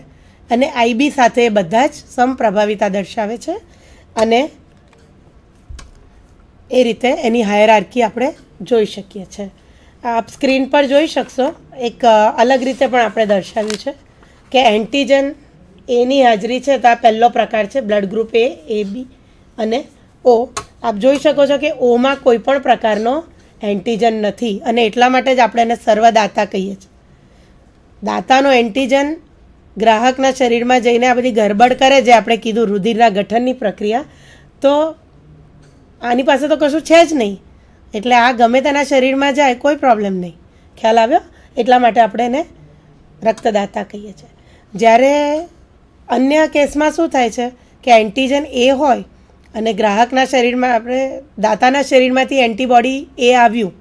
અને આઈબી સાથે બધા જ સમપ્રભાવિતા દર્શાવે છે. અને એ રીતે એની હાયરાર્કી આપણે જોઈ શકીએ છીએ. આપ સ્ક્રીન પર જોઈ શકશો, એક અલગ રીતે પણ આપણે દર્શાવ્યું છે કે એન્ટીજન એની હાજરી છે તો આ પહેલો પ્રકાર છે બ્લડ ગ્રુપ એ એ બી અને ઓ આપ જોઈ શકો છો કે ઓમાં કોઈ પણ પ્રકારનો એન્ટીજન નથી અને એટલા માટે જ આપણે એને સર્વદાતા કહીએ છીએ. દાતાનો એન્ટીજન ગ્રાહકના શરીરમાં જઈને આ બધી ગરબડ કરે જે આપણે કીધું રુધિરના ગઠનની પ્રક્રિયા, તો આની પાસે તો કશું છે જ નહીં. એટલે આ ગમે તેના શરીરમાં જાય કોઈ પ્રોબ્લેમ નહીં. ખ્યાલ આવ્યો? એટલા માટે આપણે એને રક્તદાતા કહીએ છીએ. જ્યારે અન્ય કેસમાં શું થાય છે કે એન્ટીજન એ હોય અને ગ્રાહકના શરીરમાં આપણે દાતાના શરીરમાંથી એન્ટીબોડી એ આવ્યું,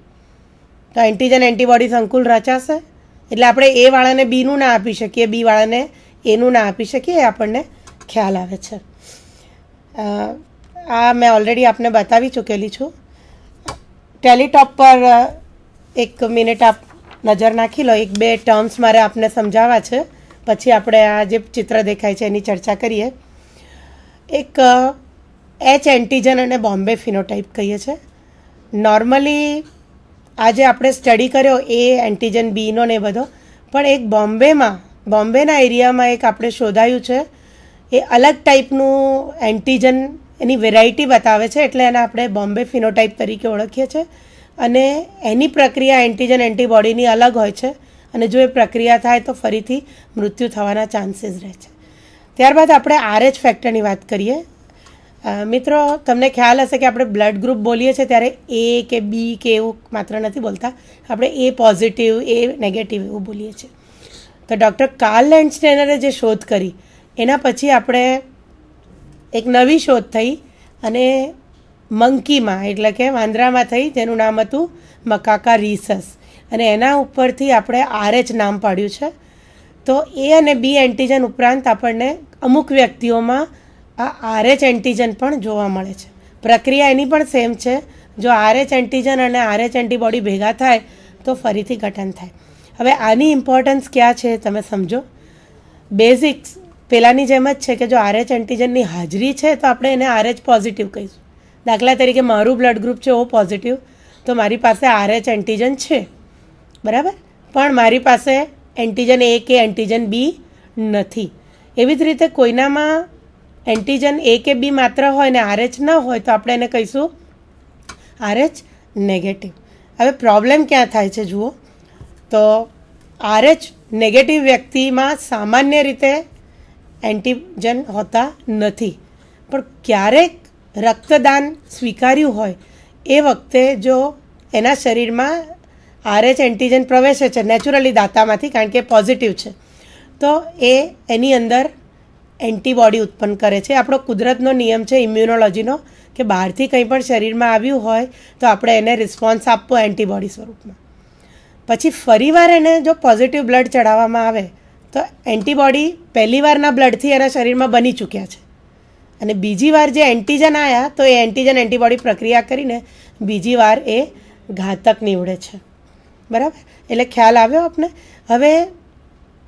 તો એન્ટીજન એન્ટીબોડી સંકુલ રચાશે. એટલે આપણે એ વાળાને બીનું ના આપી શકીએ બી વાળાને એનું ના આપી શકીએ, એ આપણને ખ્યાલ આવે છે. આ મેં ઓલરેડી આપને બતાવી ચૂકેલી છું. ટેલિટોપ પર એક મિનિટ આપ નજર નાખી લો. એક બે ટર્મ્સ મારે આપને સમજાવવા છે. પછી આપણે આ જે ચિત્ર દેખાય છે એની ચર્ચા કરીએ. એક એચ એન્ટીજન અને બોમ્બે ફિનોટાઈપ કહીએ છીએ નોર્મલી આજે આપણે સ્ટડી કર્યો એ એન્ટીજન બીનો ને બધો. પણ એક બોમ્બેમાં બોમ્બેના એરિયામાં એક આપણે શોધાયું છે. એ અલગ ટાઈપનું એન્ટીજન એની વેરાયટી બતાવે છે, એટલે એને આપણે બોમ્બે ફિનોટાઈપ તરીકે ઓળખીએ છીએ અને એની પ્રક્રિયા એન્ટીજન એન્ટીબોડીની અલગ હોય છે. અને જો એ પ્રક્રિયા થાય તો ફરીથી મૃત્યુ થવાના ચાન્સીસ રહે છે. ત્યારબાદ આપણે આરએચ ફેક્ટરની વાત કરીએ. મિત્રો, તમને ખ્યાલ હશે કે આપણે બ્લડ ગ્રુપ બોલીએ છીએ ત્યારે એ કે બી કે એવું માત્ર નથી બોલતા. આપણે એ પોઝિટિવ, એ નેગેટિવ એવું બોલીએ છીએ. તો ડૉક્ટર કાર્લ લેન્ડસ્ટેનરે જે શોધ કરી, એના પછી આપણે એક નવી શોધ થઈ અને મંકીમાં એટલે કે વાંદરામાં થઈ, જેનું નામ હતું મકાકા રીસસ. અને એના ઉપરથી આપણે આરએચ નામ પાડ્યું છે. તો એ અને બી એન્ટીજન ઉપરાંત આપણને અમુક વ્યક્તિઓમાં આ આરએચ એન્ટીજન પણ જોવા મળે છે. પ્રક્રિયા એની પણ સેમ છે. જો આરએચ એન્ટીજન અને આરએચ એન્ટીબોડી ભેગા થાય, તો ફરીથી ગઠન થાય. હવે આની ઇમ્પોર્ટન્સ ક્યાં છે તમે સમજો. બેઝિક્સ પહેલાંની જેમ જ છે કે જો આરએચ એન્ટીજનની હાજરી છે, તો આપણે એને આરએચ પોઝિટિવ કહીશું. દાખલા તરીકે મારું બ્લડ ગ્રુપ છે, ઓ પોઝિટિવ તો મારી પાસે આરએચ એન્ટીજન છે. બરાબર? પણ મારી પાસે એન્ટીજન એ કે એન્ટીજન બી નથી. એવી જ રીતે કોઈનામાં એન્ટીજન એ કે બી માત્ર હોય ને આરએચ ન હોય તો આપણે એને કહીશું આરએચ નેગેટિવ હવે પ્રોબ્લેમ ક્યાં થાય છે જુઓ. તો આરએચ નેગેટિવ વ્યક્તિમાં સામાન્ય રીતે એન્ટીજન હોતા નથી. પણ ક્યારેક રક્તદાન સ્વીકાર્યું હોય એ વખતે જો એના શરીરમાં આરએચ એન્ટીજન પ્રવેશે છે નેચરલી દાતામાંથી, કારણ કે પોઝિટિવ છે. તો એ એની અંદર એન્ટીબોડી ઉત્પન્ન કરે છે. આપણો કુદરતનો નિયમ છે ઇમ્યુનોલોજીનો કે બહારથી કંઈ પણ શરીરમાં આવ્યું હોય, તો આપણે એને રિસ્પોન્સ આપવો એન્ટીબોડી સ્વરૂપમાં. પછી ફરીવાર એને જો પોઝિટિવ બ્લડ ચડાવવામાં આવે, તો એન્ટીબોડી પહેલીવારના બ્લડથી એના શરીરમાં બની ચૂક્યા છે. અને બીજી વાર જે એન્ટીજન આવ્યા તો એ એન્ટીજન એન્ટીબોડી પ્રક્રિયા કરીને બીજી વાર એ ઘાતક નીવડે છે. બરાબર? એટલે ખ્યાલ આવ્યો આપને? હવે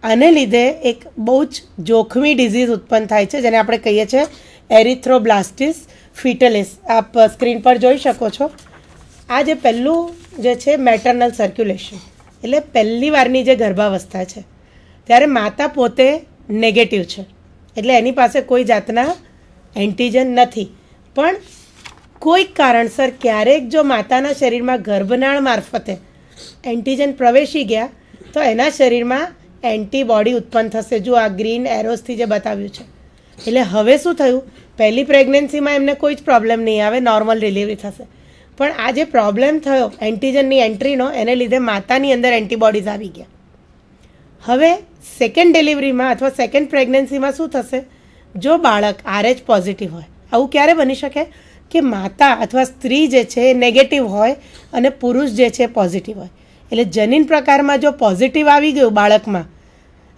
આને લીધે એક બહુ જ જોખમી ડિઝીઝ ઉત્પન્ન થાય છે, જેને આપણે કહીએ છીએ એરિથ્રોબ્લાસ્ટિસ ફિટલિસ. આપ સ્ક્રીન પર જોઈ શકો છો. આ જે પહેલું જે છે મેટર્નલ સર્ક્યુલેશન, એટલે પહેલી વારની જે ગર્ભાવસ્થા છે, ત્યારે માતા પોતે નેગેટિવ છે. એટલે એની પાસે કોઈ જાતના એન્ટીજન નથી. પણ કોઈક કારણસર ક્યારેક જો માતાના શરીરમાં ગર્ભનાળ મારફતે એન્ટીજન પ્રવેશી ગયા, તો એના શરીરમાં એન્ટીબોડી ઉત્પન્ન થશે. જો આ ગ્રીન એરોસથી જે બતાવ્યું છે. એટલે હવે શું થયું? પહેલી પ્રેગ્નન્સીમાં એમને કોઈ જ પ્રોબ્લેમ નહીં આવે, નોર્મલ ડિલિવરી થશે. પણ આ જે પ્રોબ્લેમ થયો, એન્ટીજનની એન્ટ્રીનો, એને લીધે માતાની અંદર એન્ટીબોડીઝ આવી ગયા. હવે સેકન્ડ ડિલિવરીમાં અથવા સેકન્ડ પ્રેગ્નન્સીમાં શું થશે? જો બાળક આરએચ પોઝિટિવ હોય, આવું ક્યારે બની શકે? કે માતા અથવા સ્ત્રી જે છે એ નેગેટિવ હોય અને પુરુષ જે છે પોઝિટિવ હોય. એટલે જનીન પ્રકારમાં જો પોઝિટિવ આવી ગયું બાળકમાં,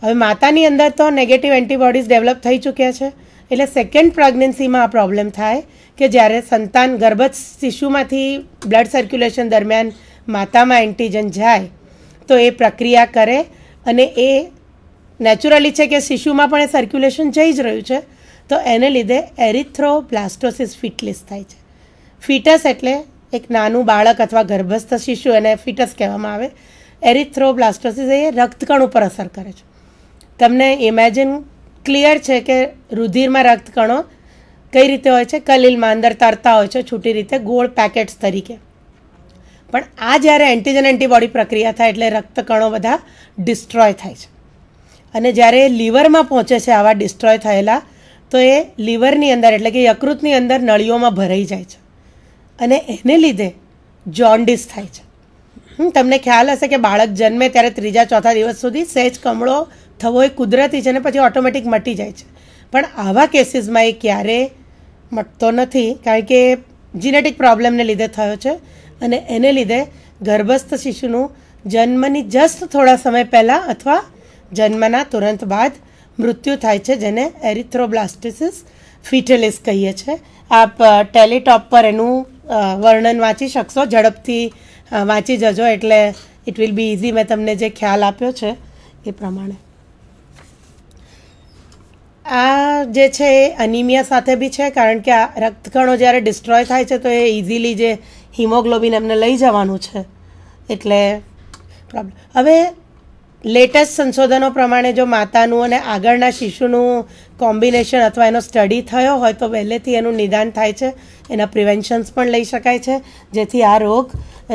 હવે માતાની અંદર તો નેગેટિવ એન્ટીબોડીઝ ડેવલપ થઈ ચૂક્યા છે. એટલે સેકન્ડ પ્રેગ્નન્સીમાં આ પ્રોબ્લેમ થાય કે જ્યારે સંતાન ગર્ભસ્થ શિશુમાંથી બ્લડ સર્ક્યુલેશન દરમિયાન માતામાં એન્ટીજન જાય, તો એ પ્રક્રિયા કરે અને એ નેચરલી છે કે શિશુમાં પણ એ સર્ક્યુલેશન જઈ જ રહ્યું છે. તો એને લીધે એરિથ્રોબ્લાસ્ટોસિસ ફિટલિસ થાય છે. ફિટસ એટલે એક નાનું બાળક અથવા ગર્ભસ્થ શિશુ, એને ફિટસ કહેવામાં આવે. એરિથ્રોબ્લાસ્ટોસિસ એ રક્તકણ ઉપર અસર કરે છે. તમને ઇમેજિન ક્લિયર છે કે રુધિરમાં રક્તકણો કઈ રીતે હોય છે? કલીલમાં અંદર તરતા હોય છે, છૂટી રીતે ગોળ પેકેટ્સ તરીકે. પણ આ જ્યારે એન્ટીજન એન્ટીબોડી પ્રક્રિયા થાય એટલે રક્તકણો બધા ડિસ્ટ્રોય થાય છે. અને જ્યારે લીવરમાં પહોંચે છે, આવા ડિસ્ટ્રોય થયેલા તો એ લીવરની અંદર, એટલે કે યકૃતની અંદર નળીઓમાં ભરાઈ જાય છે. અને એને લીધે જોન્ડિસ થાય છે. તમને ખ્યાલ હશે કે બાળક જન્મે ત્યારે ત્રીજા ચોથા દિવસ સુધી સહેજ કમળો થવો એ કુદરતી છે અને પછી ઓટોમેટિક મટી જાય છે. પણ આવા કેસીસમાં એ ક્યારે મટતો નથી, કારણ કે જીનેટિક પ્રોબ્લેમને લીધે થયો છે અને એને લીધે ગર્ભસ્થ શિશુનું જન્મની જસ્ટ થોડા સમય પહેલાં અથવા જન્મના તુરંત બાદ મૃત્યુ થાય છે, જેને એરિથ્રોબ્લાસ્ટિસિસ ફિટેલિસ કહીએ છીએ આપ ટેલિટોપ પર એનું વર્ણન વાંચી શકશો. ઝડપથી વાંચી જજો, એટલે ઇટ વિલ બી ઇઝી મેં તમને જે ખ્યાલ આપ્યો છે એ પ્રમાણે. આ જે છે એ અનિમિયા સાથે બી છે, કારણ કે આ રક્તકણો જ્યારે ડિસ્ટ્રોય થાય છે, તો એ ઇઝીલી જે હિમોગ્લોબિન એમને લઈ જવાનું છે. એટલે પ્રોબ્લેમ હવે લેટેસ્ટ સંશોધનો પ્રમાણે જો માતાનું અને આગળના શિશુનું કોમ્બિનેશન અથવા એનો સ્ટડી થયો હોય તો વહેલેથી એનું નિદાન થાય છે. એના પ્રિવેન્શન્સ પણ લઈ શકાય છે, જેથી આ રોગ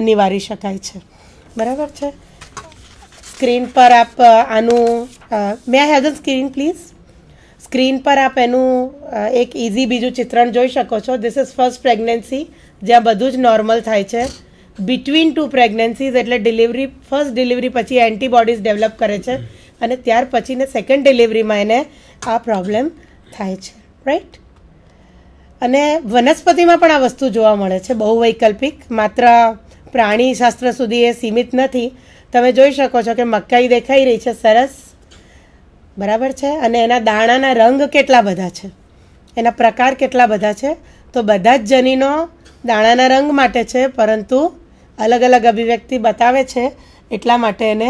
નિવારી શકાય છે. બરાબર છે? સ્ક્રીન પર આપ આનું may have the screen please screen પર આપ એનું એક ઇઝી બીજું ચિત્રણ જોઈ શકો છો. ધીસ ઇઝ ફર્સ્ટ પ્રેગ્નન્સી જ્યાં બધું જ નોર્મલ થાય છે. બિટવીન ટુ પ્રેગ્નન્સીઝ એટલે ડિલિવરી ફર્સ્ટ ડિલિવરી પછી એન્ટીબોડીઝ ડેવલપ કરે છે. અને ત્યાર પછીને સેકન્ડ ડિલિવરીમાં એને આ પ્રોબ્લેમ થાય છે. રાઈટ અને વનસ્પતિમાં પણ આ વસ્તુ જોવા મળે છે. બહુ વૈકલ્પિક માત્ર પ્રાણીશાસ્ત્ર સુધી એ સીમિત નથી. તમે જોઈ શકો છો કે મકાઈ દેખાઈ રહી છે સરસ. બરાબર છે? અને એના દાણાના રંગ કેટલા બધા છે? એના પ્રકાર કેટલા બધા છે? તો બધા જ જનીનો દાણાના રંગ માટે છે પરંતુ અલગ અલગ અભિવ્યક્તિ બતાવે છે, એટલા માટે એને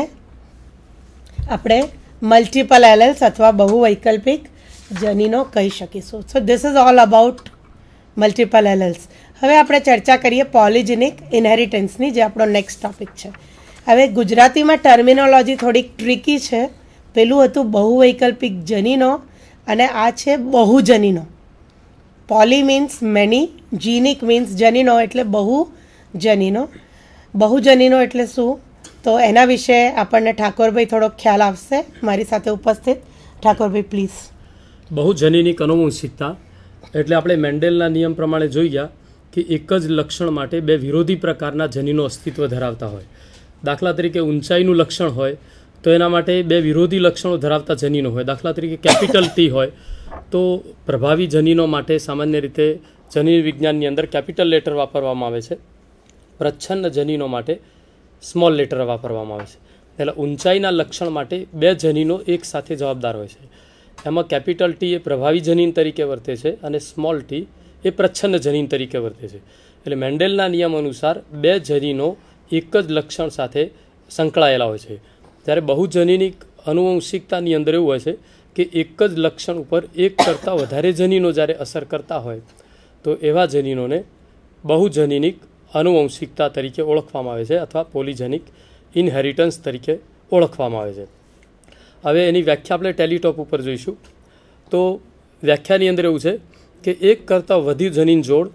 આપણે મલ્ટિપલ એલેલ્સ અથવા બહુ વૈકલ્પિક જનીનો કહી શકીશું. So this is all about multiple alleles હવે આપણે ચર્ચા કરીએ પોલિજેનિક ઇનહેરિટન્સની, જે આપણો નેક્સ્ટ ટોપિક છે. હવે ગુજરાતીમાં ટર્મિનોલોજી થોડીક ટ્રિકી છે. પેલું હતું બહુ વૈકલ્પિક જનીનો અને આ છે બહુજનીનો. Poly means many genic means જનીનો એટલે બહુ જનીનો બહુજનીનો એટલે શું? તો એના વિશે આપણને ઠાકોરભાઈ થોડો ખ્યાલ આવશે. મારી સાથે ઉપસ્થિત. ઠાકોરભાઈ પ્લીઝ બહુજનીની કનોવંશિકતા એટલે આપણે મેન્ડેલના નિયમ પ્રમાણે જોઈ ગયા કે એક જ લક્ષણ માટે બે વિરોધી પ્રકારના જનીનો અસ્તિત્વ ધરાવતા હોય. દાખલા તરીકે ઊંચાઈનું લક્ષણ હોય તો એના માટે બે વિરોધી લક્ષણો ધરાવતા જનીનો હોય. દાખલા તરીકે કેપિટલ ટી હોય તો પ્રભાવી જનીનો માટે સામાન્ય રીતે જનીન વિજ્ઞાનની અંદર કેપિટલ લેટર વાપરવામાં આવે છે. પ્રચ્છન્ન જનીનો માટે સ્મોલ લેટર વાપરવામાં આવે છે. એટલે ઊંચાઈના લક્ષણ માટે બે જનીનો એક સાથે જવાબદાર હોય છે. એમાં કેપિટલ ટી એ પ્રભાવી જનીન તરીકે વર્તે છે અને સ્મોલ ટી એ પ્રચ્છન્ન જનીન તરીકે વર્તે છે. એટલે મેન્ડેલના નિયમ અનુસાર બે જનીનો એક જ લક્ષણ સાથે સંકળાયેલા હોય છે. જ્યારે બહુજનીનિક અનુવંશિકતાની અંદર એવું હોય છે કે એક જ લક્ષણ ઉપર એક કરતાં વધારે જનીનો જ્યારે અસર કરતા હોય, તો એવા જનીનોને બહુજનીનિક અનુવંશિકતા તરીકે ઓળખવામાં આવે છે અથવા પોલિજેનિક ઇનહેરિટન્સ તરીકે ઓળખવામાં આવે છે. હવે એની વ્યાખ્યા આપણે ટેલિટોપ ઉપર જોઈશું. તો વ્યાખ્યાની અંદર એવું છે કે એક કરતાં વધુ જનીન જોડ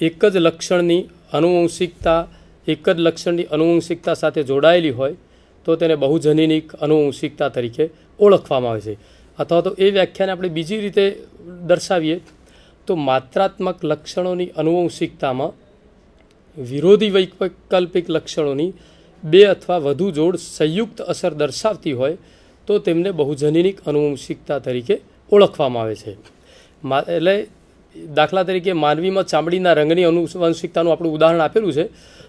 એક જ લક્ષણની અનુવંશિકતા એક જ લક્ષણની અનુવંશિકતા સાથે જોડાયેલી હોય તો તેને બહુજનીનિક અનુવંશિકતા તરીકે ઓળખવામાં આવે છે. અથવા તો એ વ્યાખ્યાને આપણે બીજી રીતે દર્શાવીએ તો માત્રાત્મક લક્ષણોની અનુવંશિકતામાં વિરોધી વૈકલ્પિક લક્ષણોની બે અથવા વધુ જોડ સંયુક્ત અસર દર્શાવતી હોય, તો તેમને બહુજનીનિક અનુવંશિકતા તરીકે ઓળખવામાં આવે છે. એટલે દાખલા તરીકે માનવીમાં ચામડીના રંગની અનુવંશિકતાનું આપણું ઉદાહરણ આપેલું છે,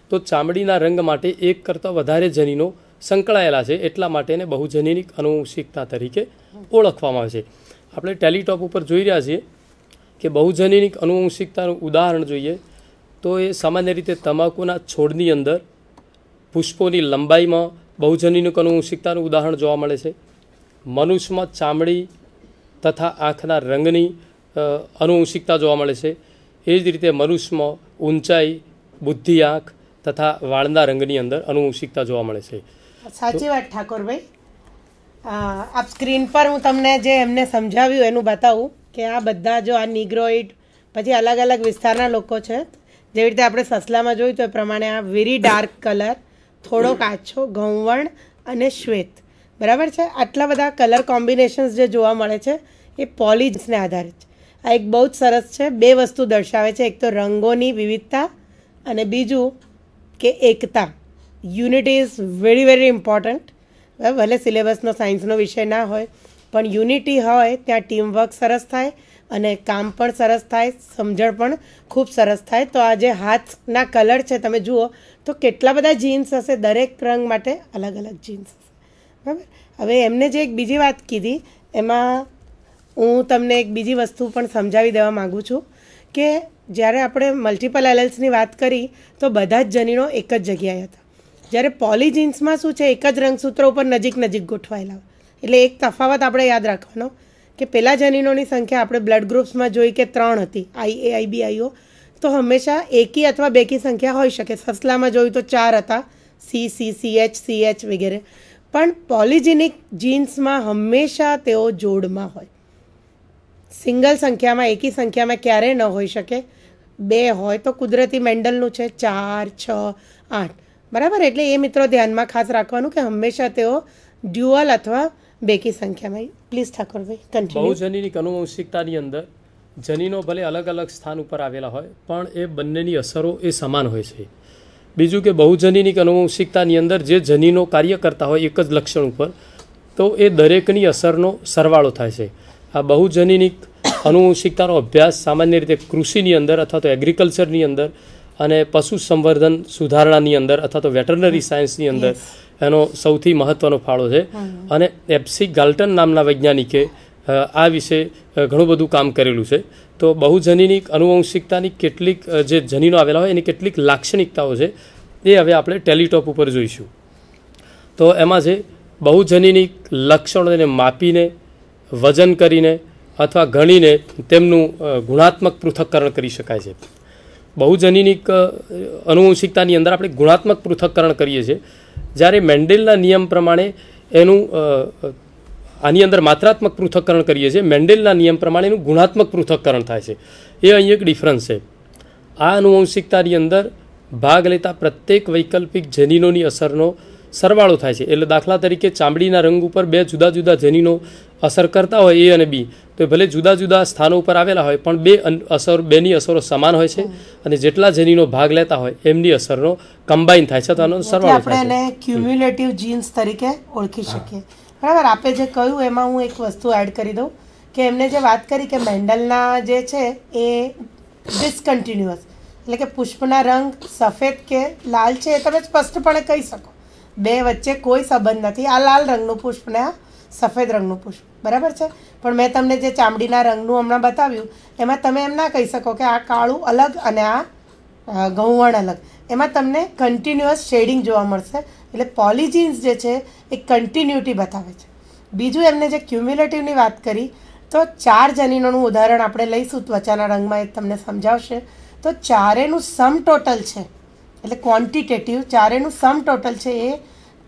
તો ચામડીના રંગ માટે એક કરતાં વધારે જનીનો સંકળાયેલા છે, એટલા માટે એને બહુજનીનિક અનુવંશિકતા તરીકે ઓળખવામાં આવે છે. આપણે ટેલિટોપ ઉપર જોઈ રહ્યા છીએ કે બહુજનીનિક અનુવંશિકતાનું ઉદાહરણ જોઈએ તો એ સામાન્ય રીતે તમાકુના છોડની અંદર પુષ્પોની લંબાઈમાં બહુજનીનું શિકતાનું ઉદાહરણ જોવા મળે છે. મનુષ્યમાં ચામડી તથા આંખના રંગની અનુવંશિકતા જોવા મળે છે. એ જ રીતે મનુષ્યમાં ઊંચાઈ, બુદ્ધિ આંખ તથા વાળના રંગની અંદર અનુવંશિકતા જોવા મળે છે. સાચી વાત, ઠાકોરભાઈ. આપ સ્ક્રીન પર હું તમને જે એમને સમજાવ્યું એનું બતાવું કે આ બધા જો આ નિગ્રોઇડ, પછી અલગ અલગ વિસ્તારના લોકો છે જેવી રીતે આપણે સસલામાં જોયું તો એ પ્રમાણે આ વેરી ડાર્ક કલર થોડો કાચો ઘઉંવર્ણ અને શ્વેત. બરાબર છે? આટલા બધા કલર કોમ્બિનેશન્સ જે જોવા મળે છે, એ પોલિજને આધારિત છે. આ એક બહુ જ સરસ છે. બે વસ્તુ દર્શાવે છે. એક તો રંગોની વિવિધતા અને બીજું કે એકતા. Unity is very very important ભલે સિલેબસનો સાયન્સનો વિષય ના હોય, પણ યુનિટી હોય, ત્યાં ટીમવર્ક સરસ થાય અને કામ પણ સરસ થાય, સમજણ પણ ખૂબ સરસ થાય. તો આ જે હાથના કલર છે, તમે જુઓ તો કેટલા બધા જીન્સ હશે, દરેક રંગ માટે અલગ અલગ જીન્સ હશે. બરાબર? હવે એમને જે એક બીજી વાત કીધી, એમાં હું તમને એક બીજી વસ્તુ પણ સમજાવી દેવા માગું છું કે જ્યારે આપણે મલ્ટિપલ એલએલ્સની વાત કરી, તો બધા જ જનીનો એક જ જગ્યાએ હતા. જ્યારે પોલી જીન્સમાં શું છે, એક જ રંગસૂત્ર ઉપર નજીક નજીક ગોઠવાયેલા એટલે એક તફાવત આપણે યાદ રાખવાનો. કે પેલા જનીનોની સંખ્યા આપણે બ્લડ ગ્રુપ્સમાં જોઈ કે ત્રણ હતી આઈ એ આઈ બી આઈઓ તો હંમેશા એકી અથવા બેકી સંખ્યા હોઈ શકે. સસલામાં જોયું તો ચાર હતા C C C H C H વગેરે. પણ પોલિજિનિક જીન્સમાં હંમેશા તેઓ જોડમાં હોય. સિંગલ સંખ્યામાં, એકી સંખ્યામાં ક્યારેય ન હોઈ શકે. બે હોય તો કુદરતી મેન્ડલનું છે, ચાર, છ, આઠ. બરાબર? એટલે એ મિત્રો ધ્યાનમાં ખાસ રાખવાનું કે હંમેશા તેઓ ડ્યુઅલ અથવા બેકી સંખ્યામાં પ્લીઝ ઠાકોરભાઈ કન્ટિન્યુ બહુજનીનિક અનુવંશિકતાની અંદર જનીનો ભલે અલગ અલગ સ્થાન ઉપર આવેલા હોય પણ એ બંનેની અસરો એ સમાન હોય છે. બીજું કે બહુજનીની અનુવંશિકતાની અંદર જે જનીનો કાર્ય કરતા હોય એક જ લક્ષણ ઉપર તો એ દરેકની અસરનો સરવાળો થાય છે. આ બહુજનીની અનુવંશિકતાનો અભ્યાસ સામાન્ય રીતે કૃષિની અંદર અથવા તો એગ્રીકલ્ચરની અંદર અને પશુ સંવર્ધન સુધારણાની અંદર અથવા તો વેટરનરી સાયન્સની અંદર એનો સૌથી મહત્વનો ફાળો છે. અને એપ્સી ગાલ્ટન નામના વૈજ્ઞાનિકે આ વિશે ઘણું બધું કામ કરેલું છે. તો બહુજનીની અનુવંશિકતાની કેટલીક જે જનીનો આવેલા હોય એની કેટલીક લાક્ષણિકતાઓ છે એ હવે આપણે ટેલિટોપ ઉપર જોઈશું. તો એમાં છે બહુજનીની લક્ષણોને માપીને વજન કરીને અથવા ગણીને તેમનું ગુણાત્મક પૃથક્કરણ કરી શકાય છે. બહુજનીની અનુવંશિકતાની અંદર આપણે ગુણાત્મક પૃથક્કરણ કરીએ છીએ. જ્યારે મેન્ડેલના નિયમ પ્રમાણે એનું આની અંદર માત્રાત્મક પૃથક્કરણ કરીએ છીએ, મેન્ડેલના નિયમ પ્રમાણે એનું ગુણાત્મક પૃથક્કરણ થાય છે. એ અહીં એક ડિફરન્સ છે. આ આનુવંશિકતાની અંદર ભાગ લેતા પ્રત્યેક વૈકલ્પિક જનીનોની અસરનો સરવાળો થાય છે. એટલે દાખલા તરીકે ચામડીના રંગ ઉપર બે જુદા જુદા જનીનો અસર કરતા હોય એ અને બી. તો ભલે જુદા જુદા સ્થાનો ઉપર આવેલા હોય પણ બે અસર બેની અસરો સમાન હોય છે અને જેટલા જનીનો ભાગ લેતા હોય એમની અસરનો કમ્બાઈન થાય છે તો આનો સરવાળો આપણે એને ક્યુમ્યુલેટિવ જીન્સ તરીકે ઓળખી શકીએ. બરાબર? આપે જે કહ્યું એમાં હું એક વસ્તુ એડ કરી દઉં કે એમને જે વાત કરી કે મેન્ડલના જે છે એ ડિસકન્ટિન્યુઅસ એટલે કે પુષ્પના રંગ સફેદ કે લાલ છે એ તમે સ્પષ્ટપણે કહી શકો. બે વચ્ચે કોઈ સંબંધ નથી. આ લાલ રંગનું પુષ્પને આ સફેદ રંગનું પુષ્પ બરાબર છે? પણ મેં તમને જે ચામડીના રંગનું હમણાં બતાવ્યું, એમાં તમે એમ ના કહી શકો કે આ કાળું અલગ અને આ ઘઉંવણ અલગ. એમાં તમને કન્ટિન્યુઅસ શેડિંગ જોવા મળશે. એટલે પોલિજીન્સ જે છે, એ કન્ટિન્યુટી બતાવે છે. બીજું એમને જે ક્યુમ્યુલેટિવની વાત કરી, તો ચાર જનીનોનું ઉદાહરણ આપણે લઈશું, ત્વચાના રંગમાં એ તમને સમજાવશે. તો ચારેનું સમ ટોટલ છે. એટલે ક્વોન્ટિટેટિવ ચારેનું સમ ટોટલ છે એ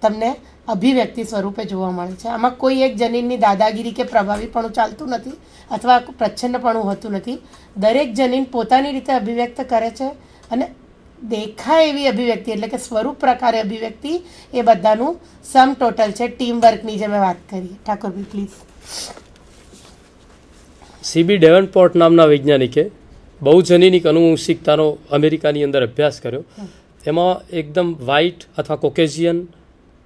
તમને અભિવ્યક્તિ સ્વરૂપે જોવા મળે છે. આમાં કોઈ એક જનીનની દાદાગીરી કે પ્રભાવીપણું ચાલતું નથી અથવા પ્રચ્છન્નપણું હોતું નથી. દરેક જનીન પોતાની રીતે અભિવ્યક્ત કરે છે અને દેખાય એવી અભિવ્યક્તિ એટલે કે સ્વરૂપ પ્રકારે અભિવ્યક્તિ એ બધાનું સમ ટોટલ છે. ટીમ વર્કની જે મેં વાત કરી ઠાકોરભાઈ પ્લીઝ સીબી ડેવનપોર્ટ નામના વૈજ્ઞાનિકે બહુજનીનિક અનુવંશિકતાનો અમેરિકાની અંદર અભ્યાસ કર્યો. એમાં એકદમ વ્હાઇટ અથવા કોકેઝિયન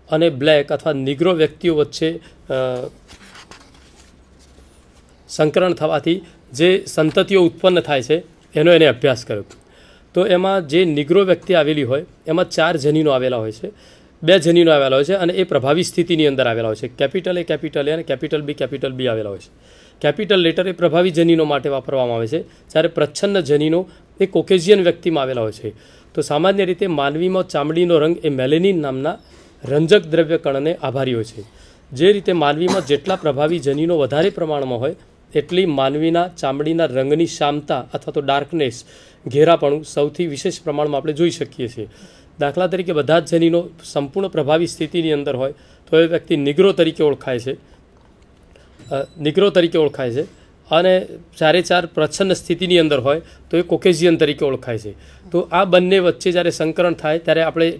અને બ્લેક અથવા નિગ્રો વ્યક્તિઓ વચ્ચે સંકરણ થવાથી જે સંતતિઓ ઉત્પન્ન થાય છે, એનો એને અભ્યાસ કર્યો. તો એમાં જે નિગ્રો વ્યક્તિ આવેલી હોય, એમાં ચાર જનીનો આવેલા હોય છે. બે જનીનો આવેલા હોય છે અને એ પ્રભાવી સ્થિતિની અંદર આવેલા હોય છે. કેપિટલ એ કેપિટલ એ અને કેપિટલ બી કેપિટલ બી આવેલા હોય છે. કેપિટલ લેટર એ પ્રભાવી જનીનો માટે વાપરવામાં આવે છે. જ્યારે પ્રચ્છન્ન જનીનો એ કોકેઝિયન વ્યક્તિમાં આવેલા હોય છે. તો સામાન્ય રીતે માનવીમાં ચામડીનો રંગ એ મેલેનિન નામના રંજક દ્રવ્ય કણને આભારી હોય છે. જે રીતે માનવીમાં જેટલા પ્રભાવી જનીનો વધારે પ્રમાણમાં હોય, એટલી માનવીના ચામડીના રંગની શામતા અથવા તો ડાર્કનેસ ઘેરાપણું સૌથી વિશેષ પ્રમાણમાં આપણે જોઈ શકીએ છીએ. દાખલા તરીકે બધા જ જનીનો સંપૂર્ણ પ્રભાવી સ્થિતિની અંદર હોય, તો એ વ્યક્તિ નિગ્રો તરીકે ઓળખાય છે. નિગ્રો તરીકે ઓળખાય છે. અને ચારે ચાર પ્રચ્છન્ન સ્થિતિની અંદર હોય, તો એ કોકેઝિયન તરીકે ઓળખાય છે. તો આ બંને વચ્ચે જ્યારે સંકરણ થાય, ત્યારે આપણે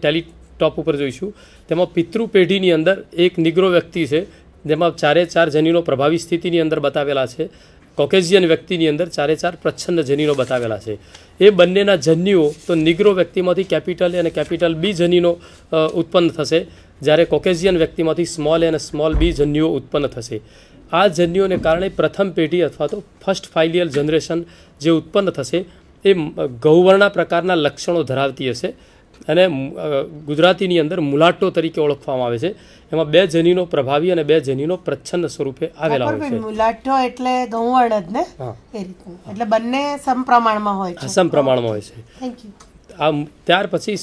ટેલિટોપ ઉપર જોઈશું. તેમાં પિતૃ પેઢીની અંદર એક નિગ્રો વ્યક્તિ છે. જેમાં ચારે ચાર જનીનો પ્રભાવી સ્થિતિની અંદર બતાવેલા છે. કોકેઝિયન વ્યક્તિની અંદર ચારે ચાર પ્રચ્છન્ન જનીનો બતાવેલા છે. એ બંનેના જન્યુઓ તો નિગ્રો વ્યક્તિમાંથી કેપિટલ એ અને કેપિટલ બી જનીનો ઉત્પન્ન થશે. જ્યારે કોકેઝિયન વ્યક્તિમાંથી સ્મોલ એ અને સ્મોલ બી જન્યુઓ ઉત્પન્ન થશે. આ જન્યુઓને કારણે પ્રથમ પેઢી અથવા તો ફર્સ્ટ ફાઇલિયલ જનરેશન જે ઉત્પન્ન થશે, એ ગૌવર્ણા પ્રકારના લક્ષણો ધરાવતી હશે. અને ગુજરાતીની અંદર મુલાટો તરીકે ઓળખવામાં આવે છે. એમાં બે જનીનો પ્રભાવી અને બે જનીનો પ્રચ્છન્ન સ્વરૂપે આવેલા હોય છે. મુલાટો એટલે ગૌવર્ણ જ ને? એ રીતનું એટલે બંને સમપ્રમાણમાં હોય છે. સમપ્રમાણમાં હોય છે. થેન્ક યુ આ ત્યાર પછી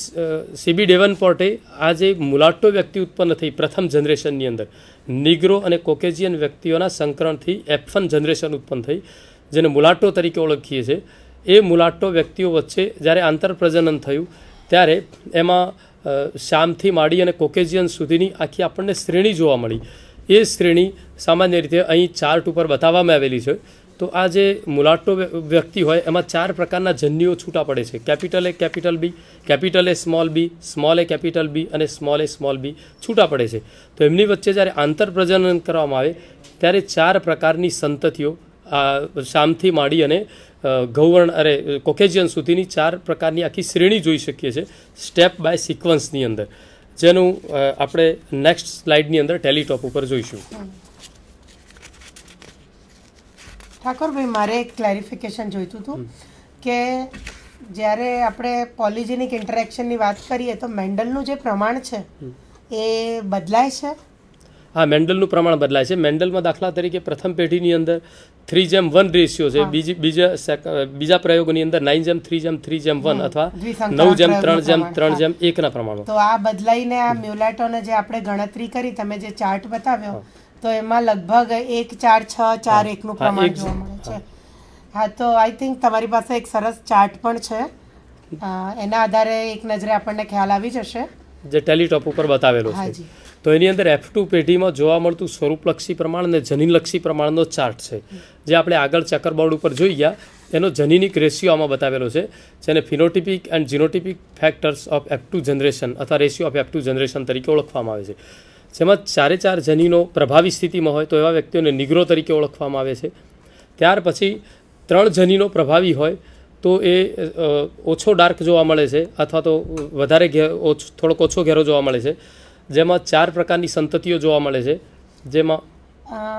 સીબી ડેવનપોર્ટે આ જે મુલાટો વ્યક્તિ ઉત્પન્ન થઈ પ્રથમ જનરેશનની અંદર. નિગ્રો અને કોકેજિયન વ્યક્તિઓના સંકરણથી એફન જનરેશન ઉત્પન્ન થઈ જેને મુલાટો તરીકે ઓળખીએ છીએ એ મુલાટો વ્યક્તિઓ વચ્ચે જ્યારે આંતરપ્રજનન થયું ત્યારે એમાં શ્યામથી માંડી અને કોકેજિયન સુધીની આખી આપણને શ્રેણી જોવા મળી. એ શ્રેણી સામાન્ય રીતે અહીં ચાર્ટ ઉપર બતાવવામાં આવેલી છે. તો આ જે મુલાટો વ્યક્તિ હોય, એમાં ચાર પ્રકારના જન્યુઓ છૂટા પડે છે. Capital A capital B, capital A small B, small A capital B અને સ્મોલ એ સ્મોલ બી છૂટા પડે છે. તો એમની વચ્ચે જ્યારે આંતરપ્રજનન કરવામાં આવે, ત્યારે ચાર પ્રકારની સંતતિઓ શામથી માંડી અને ગૌવર્ણ અરે કોકેજિયન સુધીની ચાર પ્રકારની આખી શ્રેણી જોઈ શકીએ છીએ સ્ટેપ બાય સિક્વન્સની અંદર. જેનું આપણે નેક્સ્ટ સ્લાઇડની અંદર ટેલિટોપ ઉપર જોઈશું. ઠાકોરભાઈ મારે એક ક્લેરિફિકેશન જોઈતું હતું કે જ્યારે આપણે પોલિજેનિક ઇન્ટરેક્શનની વાત કરીએ તો મેન્ડલનું જે પ્રમાણ છે એ બદલાય છે? હા મેન્ડલનું પ્રમાણ બદલાય છે. મેન્ડલમાં દાખલા તરીકે પ્રથમ પેઢીની અંદર થ્રી જેમ વન રેશિયો છે. બીજી બીજા બીજા પ્રયોગોની અંદર નાઇન જેમ થ્રી જેમ થ્રી જેમ વન અથવા નવ જેમ ત્રણ જેમ પ્રમાણ, ત્રણ. જેમ એકના પ્રમાણમાં. તો આ બદલાઈને આ મ્યુલેટોને જે આપણે ગણતરી કરી તમે જે ચાર્ટ બતાવ્યો તો એમાં લગભગ એક ચાર છ ચાર એકનું પ્રમાણ જોવા મળે છે. હા. તો આઈ થિંક તમારી પાસે એક સરસ ચાર્ટ પણ છે. એના આધારે એક નજરે આપણને ખ્યાલ આવી જશે. જે ટેલિટોપ ઉપર બતાવેલો છે. હાજી. તો એની અંદર એફ ટુ પેઢીમાં જોવા મળતું સ્વરૂપલક્ષી પ્રમાણ અને જનીનલક્ષી પ્રમાણનો ચાર્ટ છે. જે આપણે આગળ ચક્કરબોર્ડ ઉપર જોઈ ગયા એનો જનીનિક રેશિયો આમાં બતાવેલો છે, જેને phenotypic and genotypic factors of F two generation અથવા ratio of F two generation તરીકે ઓળખવામાં આવે છે. જેમાં ચારે ચાર જનીનો પ્રભાવી સ્થિતિમાં હોય તો એવા વ્યક્તિઓને નિગ્રો તરીકે ઓળખવામાં આવે છે. ત્યાર પછી ત્રણ જનીનો પ્રભાવી હોય તો એ ઓછો ડાર્ક જોવા મળે છે અથવા તો વધારે ઘે થોડોક ઓછો ઘેરો જોવા મળે છે. જેમાં ચાર પ્રકારની સંતતિઓ જોવા મળે છે. જેમાં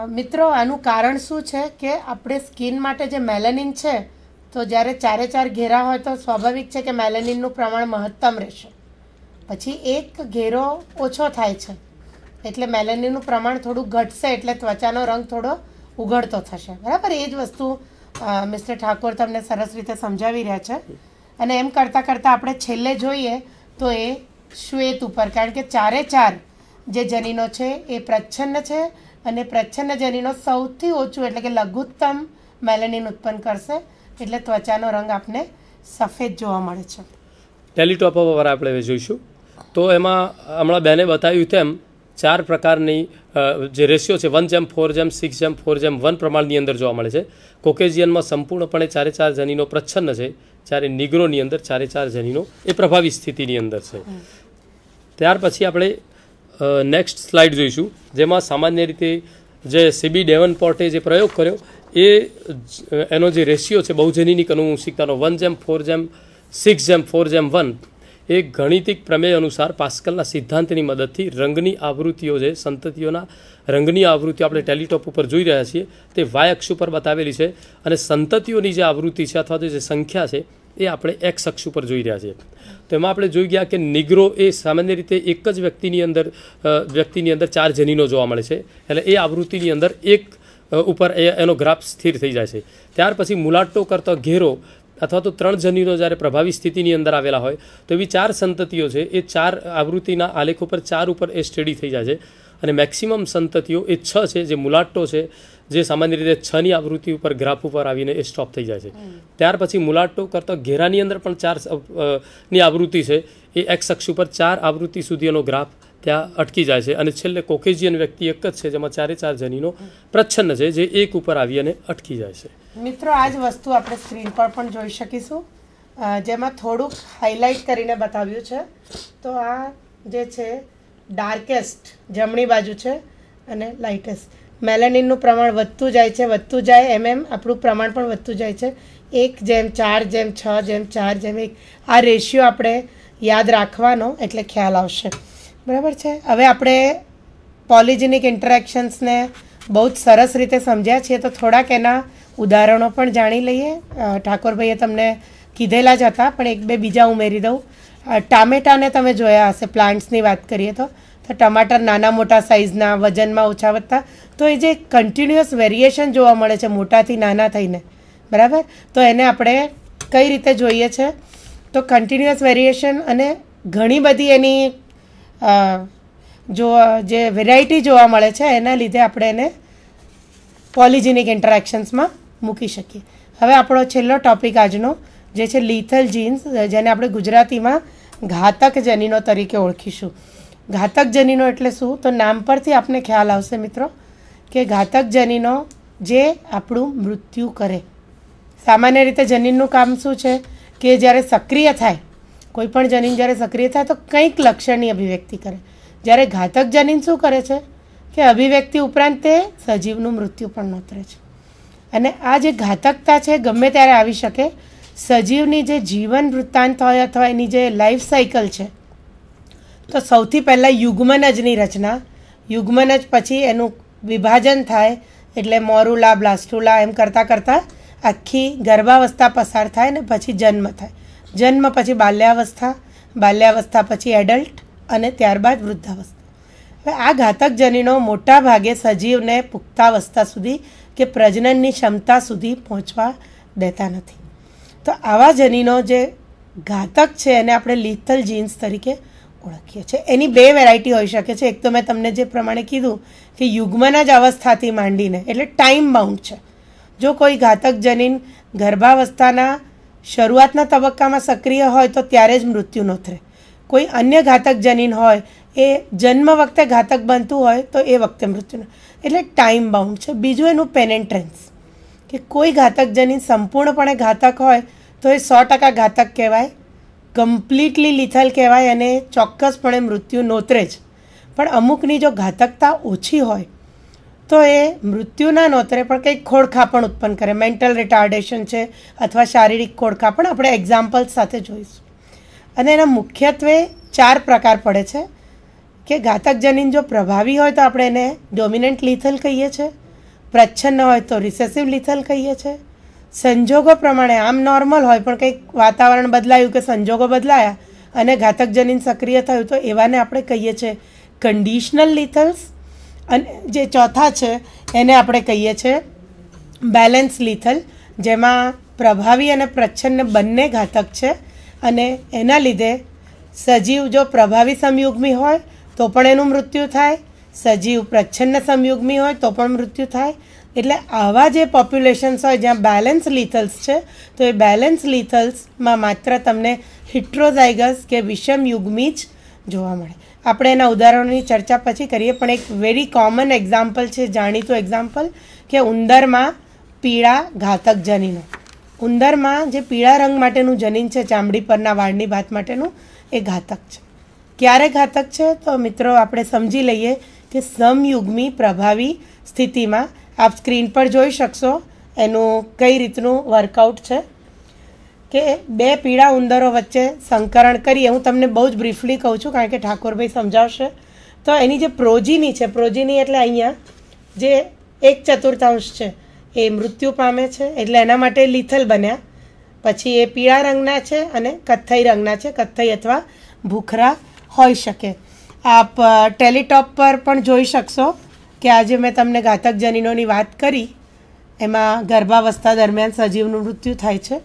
મિત્રો, આનું કારણ શું છે કે આપણે સ્કિન માટે જે મેલેનિન છે, તો જ્યારે ચારે ચાર ઘેરા હોય તો સ્વાભાવિક છે કે મેલેનિનનું પ્રમાણ મહત્તમ રહેશે. પછી એક ઘેરો ઓછો થાય છે. એટલે મેલેનિનનું પ્રમાણ થોડું ઘટશે એટલે ત્વચાનો રંગ થોડો ઉઘડતો થશે. બરાબર? એ જ વસ્તુ મિસ્ટર ઠાકોર તમને સરસ રીતે સમજાવી રહ્યા છે. અને એમ કરતાં કરતાં આપણે છેલ્લે જોઈએ તો એ શ્વેત ઉપર. કારણ કે ચારે ચાર જે જનીનો છે એ પ્રચ્છન્ન છે અને પ્રચ્છન્ન જનીનો સૌથી ઓછું એટલે કે લઘુત્તમ મેલેનિન ઉત્પન્ન કરશે. એટલે ત્વચાનો રંગ આપને સફેદ જોવા મળે છે. ટેલિટોપ પર આપણે જોઈશું. તો એમાં હમણાં બેને બતાવ્યું તેમ ચાર પ્રકારની જે રેશિયો છે વન જેમ ફોર જેમ સિક્સ જેમ ફોર જેમ વન પ્રમાણની અંદર જોવા મળે છે. કોકેઝિયનમાં સંપૂર્ણપણે ચારે ચાર જનીનો પ્રચ્છન્ન છે. જ્યારે નિગ્રોની અંદર ચારે ચાર જનીનો એ પ્રભાવી સ્થિતિની અંદર છે. ત્યાર પછી આપણે નેક્સ્ટ સ્લાઇડ જોઈશું, જેમાં સામાન્ય રીતે જે સીબી ડેવન પોર્ટે જે પ્રયોગ કર્યો, એ એનો જે રેશિયો છે બહુજનીની અનુવંશિકતાનો વન જેમ ફોર જેમ સિક્સ જેમ ફોર જેમ વન એ ગણિતિક પ્રમેય અનુસાર પાસ્કલના સિદ્ધાંતની મદદથી રંગની આવૃત્તિઓ છે સંતતિઓના રંગની આવૃત્તિઓ આપણે ટેલિટોપ ઉપર જોઈ રહ્યા છીએ, તે વાય અક્ષ ઉપર બતાવેલી છે અને સંતતિઓની જે આવૃત્તિ છે અથવા તો જે સંખ્યા છે એ આપણે એક્સ અક્ષ ઉપર જોઈ રહ્યા છીએ તો એમાં આપણે જોઈ ગયા કે નિગ્રો એ સામાન્ય રીતે એક જ વ્યક્તિની અંદર વ્યક્તિની અંદર ચાર જનીનો જોવા મળે છે. એટલે એ આવૃત્તિની અંદર એક ઉપર એ- એનો ગ્રાફ સ્થિર થઈ જાય છે. ત્યાર પછી મુલાટો કરતો ઘેરો અથવા તો ત્રણ જનીનો જ્યારે પ્રભાવી સ્થિતિની અંદર આવેલા હોય, તો એવી ચાર સંતતિઓ છે. એ ચાર આવૃત્તિના આલેખ ઉપર ચાર ઉપર એ સ્ટડી થઈ જાય છે. અને મેક્સિમમ સંતતિઓ એ છ છે જે મુલાટો છે. જે સામાન્ય રીતે છની આવૃત્તિ ઉપર ગ્રાફ ઉપર આવીને એ સ્ટોપ થઈ જાય છે. ત્યાર પછી મુલાટો કરતા ઘેરાની અંદર પણ ચારની આવૃત્તિ છે. એ એક્સ અક્ષ ઉપર ચાર આવૃત્તિ સુધીનો ગ્રાફ ત્યાં અટકી જાય છે અને છેલ્લે કોકેજિયન વ્યક્તિ એક જ છે જેમાં ચારે ચાર જનીનો પ્રચ્છન્ન છે જે એક ઉપર આવી અને અટકી જાય છે. મિત્રો આ જ વસ્તુ આપણે સ્ક્રીન પર પણ જોઈ શકીશું. જેમાં થોડુંક હાઇલાઇટ કરીને બતાવ્યું છે. તો આ જે છે ડાર્કેસ્ટ જમણી બાજુ છે અને લાઇટેસ્ટ મેલેનિનનું પ્રમાણ વધતું જાય છે, વધતું જાય એમ એમ આપણું પ્રમાણ પણ વધતું જાય છે. એક જેમ ચાર જેમ છ જેમ ચાર જેમ એક. આ રેશિયો આપણે યાદ રાખવાનો એટલે ખ્યાલ આવશે. બરાબર છે? હવે આપણે પોલિજેનિક ઇન્ટરેક્શન્સને બહુ જ સરસ રીતે સમજ્યા છીએ તો થોડાક એના ઉદાહરણો પણ જાણી લઈએ. ઠાકોરભાઈએ તમને કીધેલા જ હતા, પણ એક બે બીજા ઉમેરી દઉં. ટામેટાને તમે જોયા હશે, પ્લાન્ટ્સની વાત કરીએ તો. તો ટમાટર નાના મોટા સાઇઝના વજનમાં ઓછા વધતા, તો એ જે કન્ટિન્યુઅસ વેરિએશન જોવા મળે છે, મોટાથી નાના થઈને, બરાબર? તો એને આપણે કઈ રીતે જોઈએ છે? તો કન્ટિન્યુઅસ વેરિએશન અને ઘણી બધી એની જો, જે વેરાયટી જોવા મળે છે, એના લીધે આપણે એને પોલિજિનિક ઇન્ટરેક્શન્સમાં મૂકી શકીએ. હવે આપણો છેલ્લો ટોપિક આજનો, જે છે લીથલ જીન્સ જેને આપણે ગુજરાતીમાં ઘાતક જનીનો તરીકે ઓળખીશું. ઘાતક જનીનો એટલે શું? તો નામ પરથી આપને ખ્યાલ આવશે મિત્રો, કે ઘાતક જનીનો જે આપણું મૃત્યુ કરે. સામાન્ય રીતે જનીનનું કામ શું છે? કે જ્યારે સક્રિય થાય, કોઈ પણ જનીન જ્યારે સક્રિય થાય તો કંઈક લક્ષણની અભિવ્યક્તિ કરે. જ્યારે ઘાતક જનીન શું કરે છે? કે અભિવ્યક્તિ ઉપરાંત તે સજીવનું મૃત્યુ પણ નોતરે છે. અને આ જે ઘાતકતા છે, ગમે ત્યારે આવી શકે, સજીવની જે જીવન વૃત્તાંત હોય અથવા એની જે લાઈફ સાયકલ છે તો સૌથી પહેલાં યુગ્મનજની રચના. યુગ્મનજ પછી એનું વિભાજન થાય એટલે મોરુલા, બ્લાસ્ટુલા એમ કરતાં કરતાં આખી ગર્ભાવસ્થા પસાર થાય ને પછી જન્મ થાય. જન્મ પછી બાલ્યાવસ્થા બાલ્યાવસ્થા પછી એડલ્ટ અને ત્યારબાદ વૃદ્ધાવસ્થા. હવે આ ઘાતક જનીનો મોટા ભાગે સજીવને પુખ્તાવસ્થા સુધી કે પ્રજનનની ક્ષમતા સુધી પહોંચવા દેતા નથી. તો આવા જનીનો જે ઘાતક છે એને આપણે લિથલ જીન્સ તરીકે ઓળખીએ છીએ. એની બે વેરાયટી હોઈ શકે છે. એક તો મેં તમને જે પ્રમાણે કીધું કે યુગ્મના જ અવસ્થાથી માંડીને, એટલે ટાઈમ બાઉન્ડ છે. જો કોઈ ઘાતક જનીન ગર્ભાવસ્થાના શરૂઆતના તબક્કામાં સક્રિય હોય તો ત્યારે જ મૃત્યુ નોતરે કોઈ અન્ય ઘાતક જનીન હોય, એ જન્મ વખતે ઘાતક બનતું હોય તો એ વખતે મૃત્યુ એટલે ટાઈમ બાઉન્ડ છે. બીજું એનું પેનેન્ટ્રન્સ કે કોઈ ઘાતક જનીન સંપૂર્ણપણે ઘાતક હોય તો એ સો ટકા ઘાતક કહેવાય. કમ્પ્લીટલી લિથલ કહેવાય અને ચોક્કસપણે મૃત્યુ નોતરે જ. પણ અમુકની જો ઘાતકતા ઓછી હોય, તો એ મૃત્યુના નોતરે પણ કંઈક ખોડખા પણ ઉત્પન્ન કરે. મેન્ટલ રિટાર્ડેશન છે અથવા શારીરિક ખોડખા પણ આપણે એક્ઝામ્પલ સાથે જોઈશું. અને એના મુખ્યત્વે ચાર પ્રકાર પડે છે કે ઘાતક જનીન જો પ્રભાવી હોય તો આપણે એને ડોમિનન્ટ લિથલ કહીએ છીએ, પ્રચ્છન્ન હોય તો રિસેસિવ લિથલ કહીએ છીએ સંજોગો પ્રમાણે આમ નોર્મલ હોય, પણ કંઈક વાતાવરણ બદલાયું કે સંજોગો બદલાયા અને ઘાતક જનીન સક્રિય થયું, તો એવાને આપણે કહીએ છીએ કન્ડિશનલ લિથલ્સ અને જે ચોથા છે, એને આપણે કહીએ છીએ બેલેન્સ લિથલ જેમાં પ્રભાવી અને પ્રચ્છન્ન બંને ઘાતક છે. અને એના લીધે સજીવ જો પ્રભાવી સમયુગ્મી હોય, તો પણ એનું મૃત્યુ થાય. સજીવ પ્રચ્છન્ન સમયુગ્મી હોય, તો પણ મૃત્યુ થાય. એટલે આવા જે પોપ્યુલેશન્સ હોય, જ્યાં બેલેન્સ લિથલ્સ છે, તો એ બેલેન્સ લિથલ્સમાં માત્ર તમને હિટ્રોઝાઇગસ કે વિષમ યુગ્મી જ જોવા મળે. આપણે એના ઉદાહરણોની ચર્ચા પછી કરીએ, પણ એક વેરી કોમન એક્ઝામ્પલ છે, જાણીતું એક્ઝામ્પલ કે ઉંદરમાં પીળા ઘાતક જનીનો. ઉંદરમાં જે પીળા રંગ માટેનું જનીન છે, ચામડી પરના વાળની ભાત માટેનું, એ ઘાતક છે. ક્યારે ઘાતક છે? તો મિત્રો, આપણે સમજી લઈએ કે સમયુગ્મી પ્રભાવી સ્થિતિમાં આપ સ્ક્રીન પર જોઈ શકશો. એનું કઈ રીતનું વર્કઆઉટ છે કે બે પીળા ઉંદરો વચ્ચે સંકરણ કરીએ. હું તમને બહુ જ બ્રીફલી કહું છું, કારણ કે ઠાકોરભાઈ સમજાવશે. તો એની જે પ્રોજીની છે, પ્રોજીની એટલે અહીંયા જે એક ચતુર્થાંશ છે, એ મૃત્યુ પામે છે, એટલે એના માટે લિથલ બન્યા. પછી એ પીળા રંગના છે અને કથ્થઈ રંગના છે. કથ્થઈ અથવા ભૂખરા હોઈ શકે. આપ ટેલિટોપ પર પણ જોઈ શકશો. કે આજે મેં તમને ઘાતક જનીનોની વાત કરી, એમાં ગર્ભાવસ્થા દરમિયાન સજીવનું મૃત્યુ થાય છે.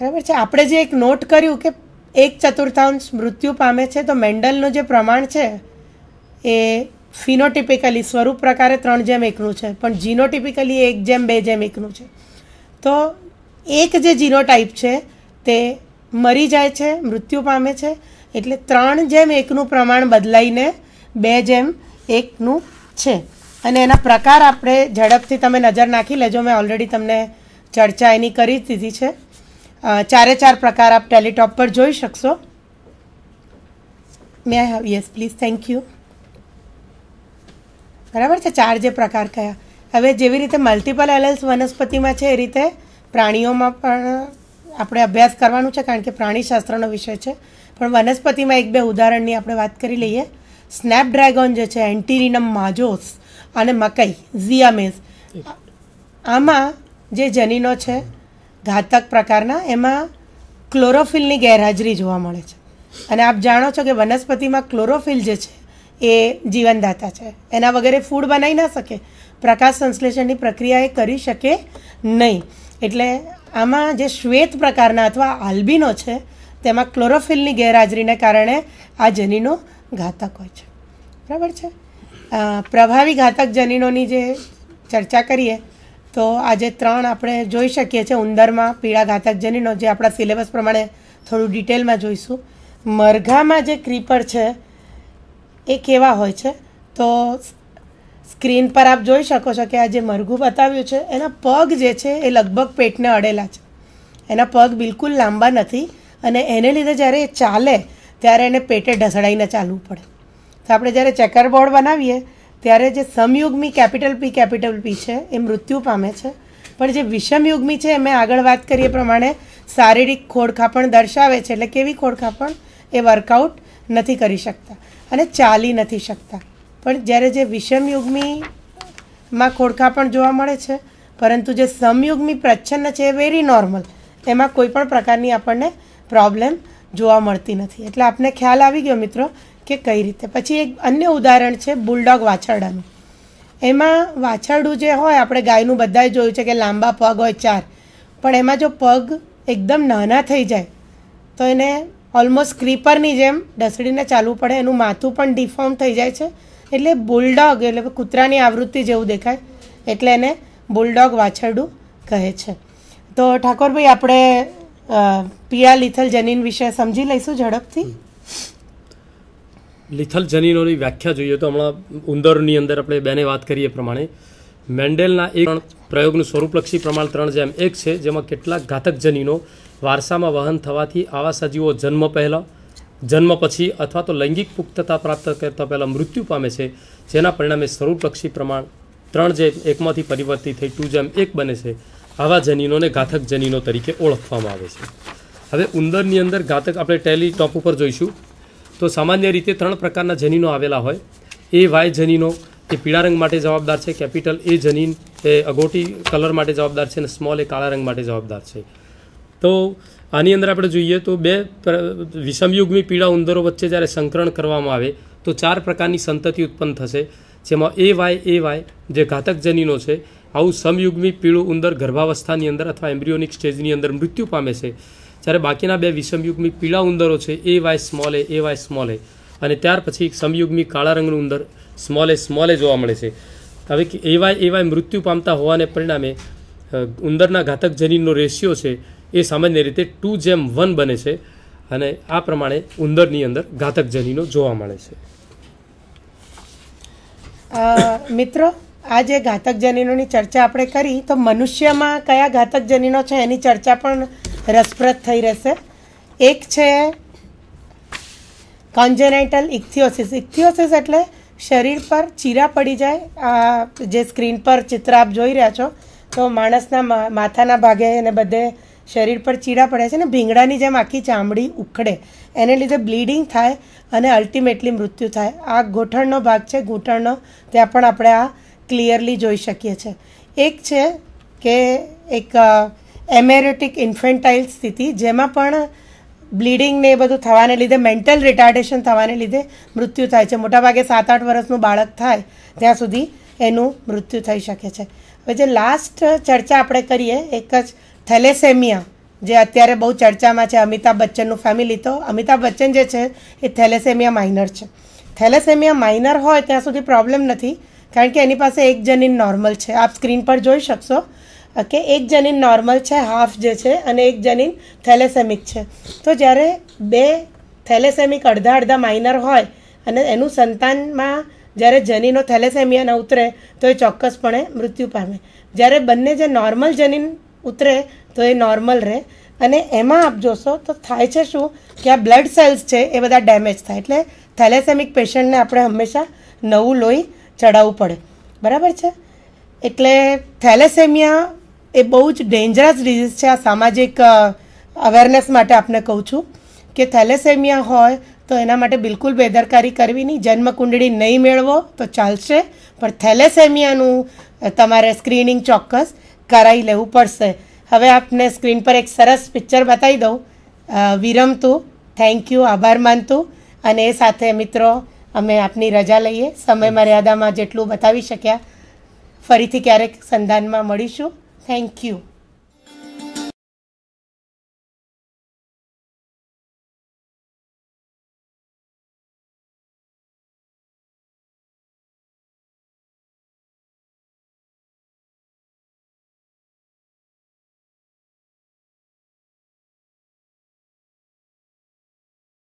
બરાબર છે? આપણે જે એક નોટ કર્યું કે એક ચતુર્થાંશ મૃત્યુ પામે છે, તો મેન્ડલનું જે પ્રમાણ છે, એ ફિનોટિપિકલી સ્વરૂપ પ્રકારે ત્રણ જેમ એકનું છે, પણ જીનોટિપિકલી એક જેમ બે જેમ એકનું છે. તો એક જે જીનોટાઈપ છે, તે મરી જાય છે, મૃત્યુ પામે છે, એટલે ત્રણ જેમ એકનું પ્રમાણ બદલાઈને બે જેમ એકનું છે. અને એના પ્રકાર આપણે ઝડપથી તમે નજર નાખી લેજો. મેં ઓલરેડી તમને ચર્ચા એની કરી દીધી છે. ચારે ચાર પ્રકાર આપ ટેલિટોપ પર જોઈ શકશો. May I have yes please thank you બરાબર છે? ચાર જે પ્રકાર કયા. હવે જેવી રીતે મલ્ટિપલ એલેલ્સ વનસ્પતિમાં છે, એ રીતે પ્રાણીઓમાં પણ આપણે અભ્યાસ કરવાનું છે, કારણ કે પ્રાણીશાસ્ત્રનો વિષય છે. પણ વનસ્પતિમાં એક બે ઉદાહરણની આપણે વાત કરી લઈએ. સ્નેપડ્રેગન જે છે એન્ટીરિનમ માજોસ અને મકઈ ઝિયામેઝ આમાં જે જનીનો છે, ઘાતક પ્રકારના, એમાં ક્લોરોફિલની ગેરહાજરી જોવા મળે છે. અને આપ જાણો છો કે વનસ્પતિમાં ક્લોરોફિલ જે છે, એ જીવનદાતા છે. એના વગેરે ફૂડ બનાવી ના શકે. પ્રકાશ સંશ્લેષણની પ્રક્રિયા એ કરી શકે નહીં. એટલે આમાં જે શ્વેત પ્રકારના અથવા આલ્બિનો છે, તેમાં ક્લોરોફિલની ગેરહાજરીને કારણે આ જનીનો ઘાતક હોય છે. બરાબર છે? પ્રભાવી ઘાતક જનીનોની જે ચર્ચા કરીએ, તો આજે ત્રણ આપણે જોઈ શકીએ છીએ ઉંદરમાં પીળા ઘાતક જનીનો, જે આપણા સિલેબસ પ્રમાણે થોડું ડિટેલમાં જોઈશું. મરઘામાં જે ક્રીપર છે, એ કેવા હોય છે? તો સ્ક્રીન પર આપ જોઈ શકો છો કે આ જે મરઘું બતાવ્યું છે, એના પગ જે છે, એ લગભગ પેટને અડેલા છે. એના પગ બિલકુલ લાંબા નથી અને એને લીધે જ્યારે એ ચાલે ત્યારે એને પેટે ઢસડાઈને ચાલવું પડે. તો આપણે જ્યારે ચેકરબોર્ડ બનાવીએ, ત્યારે જે સમયુગ્મી કેપિટલ પી કેપિટલ પી છે, એ મૃત્યુ પામે છે. પણ જે વિષમયુગ્મી છે મેં આગળ વાત કરીએ પ્રમાણે શારીરિક ખોડખાપણ દર્શાવે છે. એટલે કેવી ખોડખાપણ એ વર્કઆઉટ નથી કરી શકતા અને ચાલી નથી શકતા. પણ જ્યારે જે વિષમયુગ્મીમાં ખોડખાપણ પણ જોવા મળે છે, પરંતુ જે સમયુગ્મી પ્રચ્છન્ન છે, એ વેરી નોર્મલ એમાં કોઈ પણ પ્રકારની આપણને પ્રોબ્લેમ જોવા મળતી નથી. એટલે આપને ખ્યાલ આવી ગયો મિત્રો કે કઈ રીતે. પછી એક અન્ય ઉદાહરણ છે બુલડોગ વાછરડાનું. એમાં વાછરડું જે હોય, આપણે ગાયનું બધાએ જોયું છે કે લાંબા પગ હોય ચાર. પણ એમાં જો પગ એકદમ નાના થઈ જાય, તો એને ઓલમોસ્ટ ક્રીપરની જેમ ડસડીને ચાલવું પડે, એનું માથું પણ ડિફોર્મ થઈ જાય છે. એટલે બુલડોગ, એટલે કૂતરાની આવૃત્તિ જેવું દેખાય, એટલે એને બુલડોગ વાછરડું કહે છે. તો ઠાકોરભાઈ, આપણે પીળા લિથલ જનીન વિશે સમજી લઈશું ઝડપથી? લિથલ જનીનોની વ્યાખ્યા જોઈએ તો હમણાં ઉંદરની અંદર આપણે બેને વાત કરીએ પ્રમાણે. મેન્ડેલના એક પ્રયોગનું સ્વરૂપલક્ષી પ્રમાણ ત્રણ જેમ એક છે, જેમાં કેટલાક ઘાતક જનીનો વારસામાં વહન થવાથી આવા સજીવો જન્મ પહેલાં, જન્મ પછી અથવા તો લૈંગિક પુખ્તતા પ્રાપ્ત કરતા પહેલાં મૃત્યુ પામે છે. જેના પરિણામે સ્વરૂપલક્ષી પ્રમાણ ત્રણ જેમ એકમાંથી પરિવર્તિત થઈ, ટુ જેમ એક બને છે. આવા જનીનોને ઘાતક જનીનો તરીકે ઓળખવામાં આવે છે. હવે ઉંદરની અંદર ઘાતક આપણે ટેલી ટોપ ઉપર જોઈશું. તો સામાન્ય રીતે ત્રણ પ્રકારના જનીનો આવેલા હોય. એ વાય જનીનો, એ પીળા રંગ માટે જવાબદાર છે, કેપિટલ એ જનીન, એ અગોટી કલર માટે જવાબદાર છે અને સ્મોલ એ કાળા રંગ માટે જવાબદાર છે. તો આની અંદર આપણે જોઈએ તો બે વિષમયુગમી પીળા ઉંદરો વચ્ચે જ્યારે સંકરણ કરવામાં આવે, તો ચાર પ્રકારની સંતતિ ઉત્પન્ન થશે. જેમાં એ વાય એ વાય જે ઘાતક જનીનો છે આવું સમયુગ્મી પીળું ઉંદર ગર્ભાવસ્થાની અંદર અથવા એમ્બ્રિયોનિક સ્ટેજની અંદર મૃત્યુ પામે છે. જ્યારે બાકીના બે વિષમયુગ્મી પીળા ઉંદરો છે, A Y small A A Y small A. અને ત્યાર પછી સમયુગ્મી કાળા રંગનું ઉંદર સ્મોલ એ સ્મોલ એ જોવા મળે છે. હવે એ વાય એ વાય મૃત્યુ પામતા હોવાને પરિણામે ઉંદરના ઘાતક જનીનનો રેશિયો છે, એ સામાન્ય રીતે ટુ જેમ વન બને છે અને આ પ્રમાણે ઉંદરની અંદર ઘાતક જનીનો જોવા મળે છે. મિત્રો? આ જે ઘાતક જનીનોની ચર્ચા આપણે કરી, તો મનુષ્યમાં કયા ઘાતક જનીનો છે એની ચર્ચા પણ રસપ્રદ થઈ રહેશે. એક છે કોન્જેનાઇટલ ઇક્થિયોસિસ ઇક્થિયોસિસ એટલે શરીર પર ચીરા પડી જાય. આ જે સ્ક્રીન પર ચિત્ર આપ જોઈ રહ્યા છો, તો માણસના માથાના ભાગે અને બધે શરીર પર ચીરા પડે છે ને ભીંગડાની જેમ આખી ચામડી ઉખડે. એને લીધે બ્લીડિંગ થાય અને અલ્ટિમેટલી મૃત્યુ થાય. આ ગોઠણનો ભાગ છે. ઘૂંટણનો ત્યાં પણ આપણે આ ક્લિયરલી જોઈ શકીએ છીએ એક છે કે એક એમેરોટિક ઇન્ફેન્ટાઇલ સ્થિતિ જેમાં પણ બ્લીડિંગ ને એ બધું થવાને લીધે, મેન્ટલ રિટાર્ડેશન થવાને લીધે મૃત્યુ થાય છે. મોટાભાગે સાત આઠ વર્ષનું બાળક થાય ત્યાં સુધી એનું મૃત્યુ થઈ શકે છે. હવે જે લાસ્ટ ચર્ચા આપણે કરીએ, એક જ થેલેસેમિયા, જે અત્યારે બહુ ચર્ચામાં છે, અમિતાભ બચ્ચનનું ફેમિલી તો અમિતાભ બચ્ચન જે છે, એ થેલેસેમિયા માઇનર છે. થેલેસેમિયા માઇનર હોય ત્યાં સુધી પ્રોબ્લેમ નથી. કારણ કે એની પાસે એક જનીન નોર્મલ છે. આપ સ્ક્રીન પર જોઈ શકશો. કે એક જનીન નોર્મલ છે હાફ જે છે અને એક જનીન થેલેસેમિક છે. તો જ્યારે બે થેલેસેમિક અડધા અડધા માઇનર હોય અને એનું સંતાનમાં જ્યારે જનીનો થેલેસેમિયાના ઉતરે, તો એ ચોક્કસપણે મૃત્યુ પામે. જ્યારે બંને જે નોર્મલ જનીન ઉતરે, તો એ નોર્મલ રહે. અને એમાં આપ જોશો, તો થાય છે શું? કે આ બ્લડ સેલ્સ છે, એ બધા ડેમેજ થાય. એટલે થેલેસેમિક પેશન્ટને આપણે હંમેશા નવું લોહી ચડાવવું પડે. બરાબર છે? એટલે થેલેસેમિયા એ બહુ જ ડેન્જરસ ડિઝીઝ છે આ સામાજિક અવેરનેસ માટે આપને કહું છું કે થેલેસેમિયા હોય તો એના માટે બિલકુલ બેદરકારી કરવી નહીં. જન્મકુંડળી નહીં મેળવો તો ચાલશે, પણ થેલેસેમિયાનું તમારે સ્ક્રીનિંગ ચોક્કસ કરાવી લેવું પડશે. હવે આપને સ્ક્રીન પર એક સરસ પિક્ચર બતાવી દઉં. વિરમતું. થેન્ક યુ આભાર માનતું. અને એ સાથે મિત્રો અમે આપની રજા લઈએ સમય મર્યાદામાં જેટલું બતાવી શક્યા ફરીથી ક્યારેક સંધાનમાં મળીશું. Thank you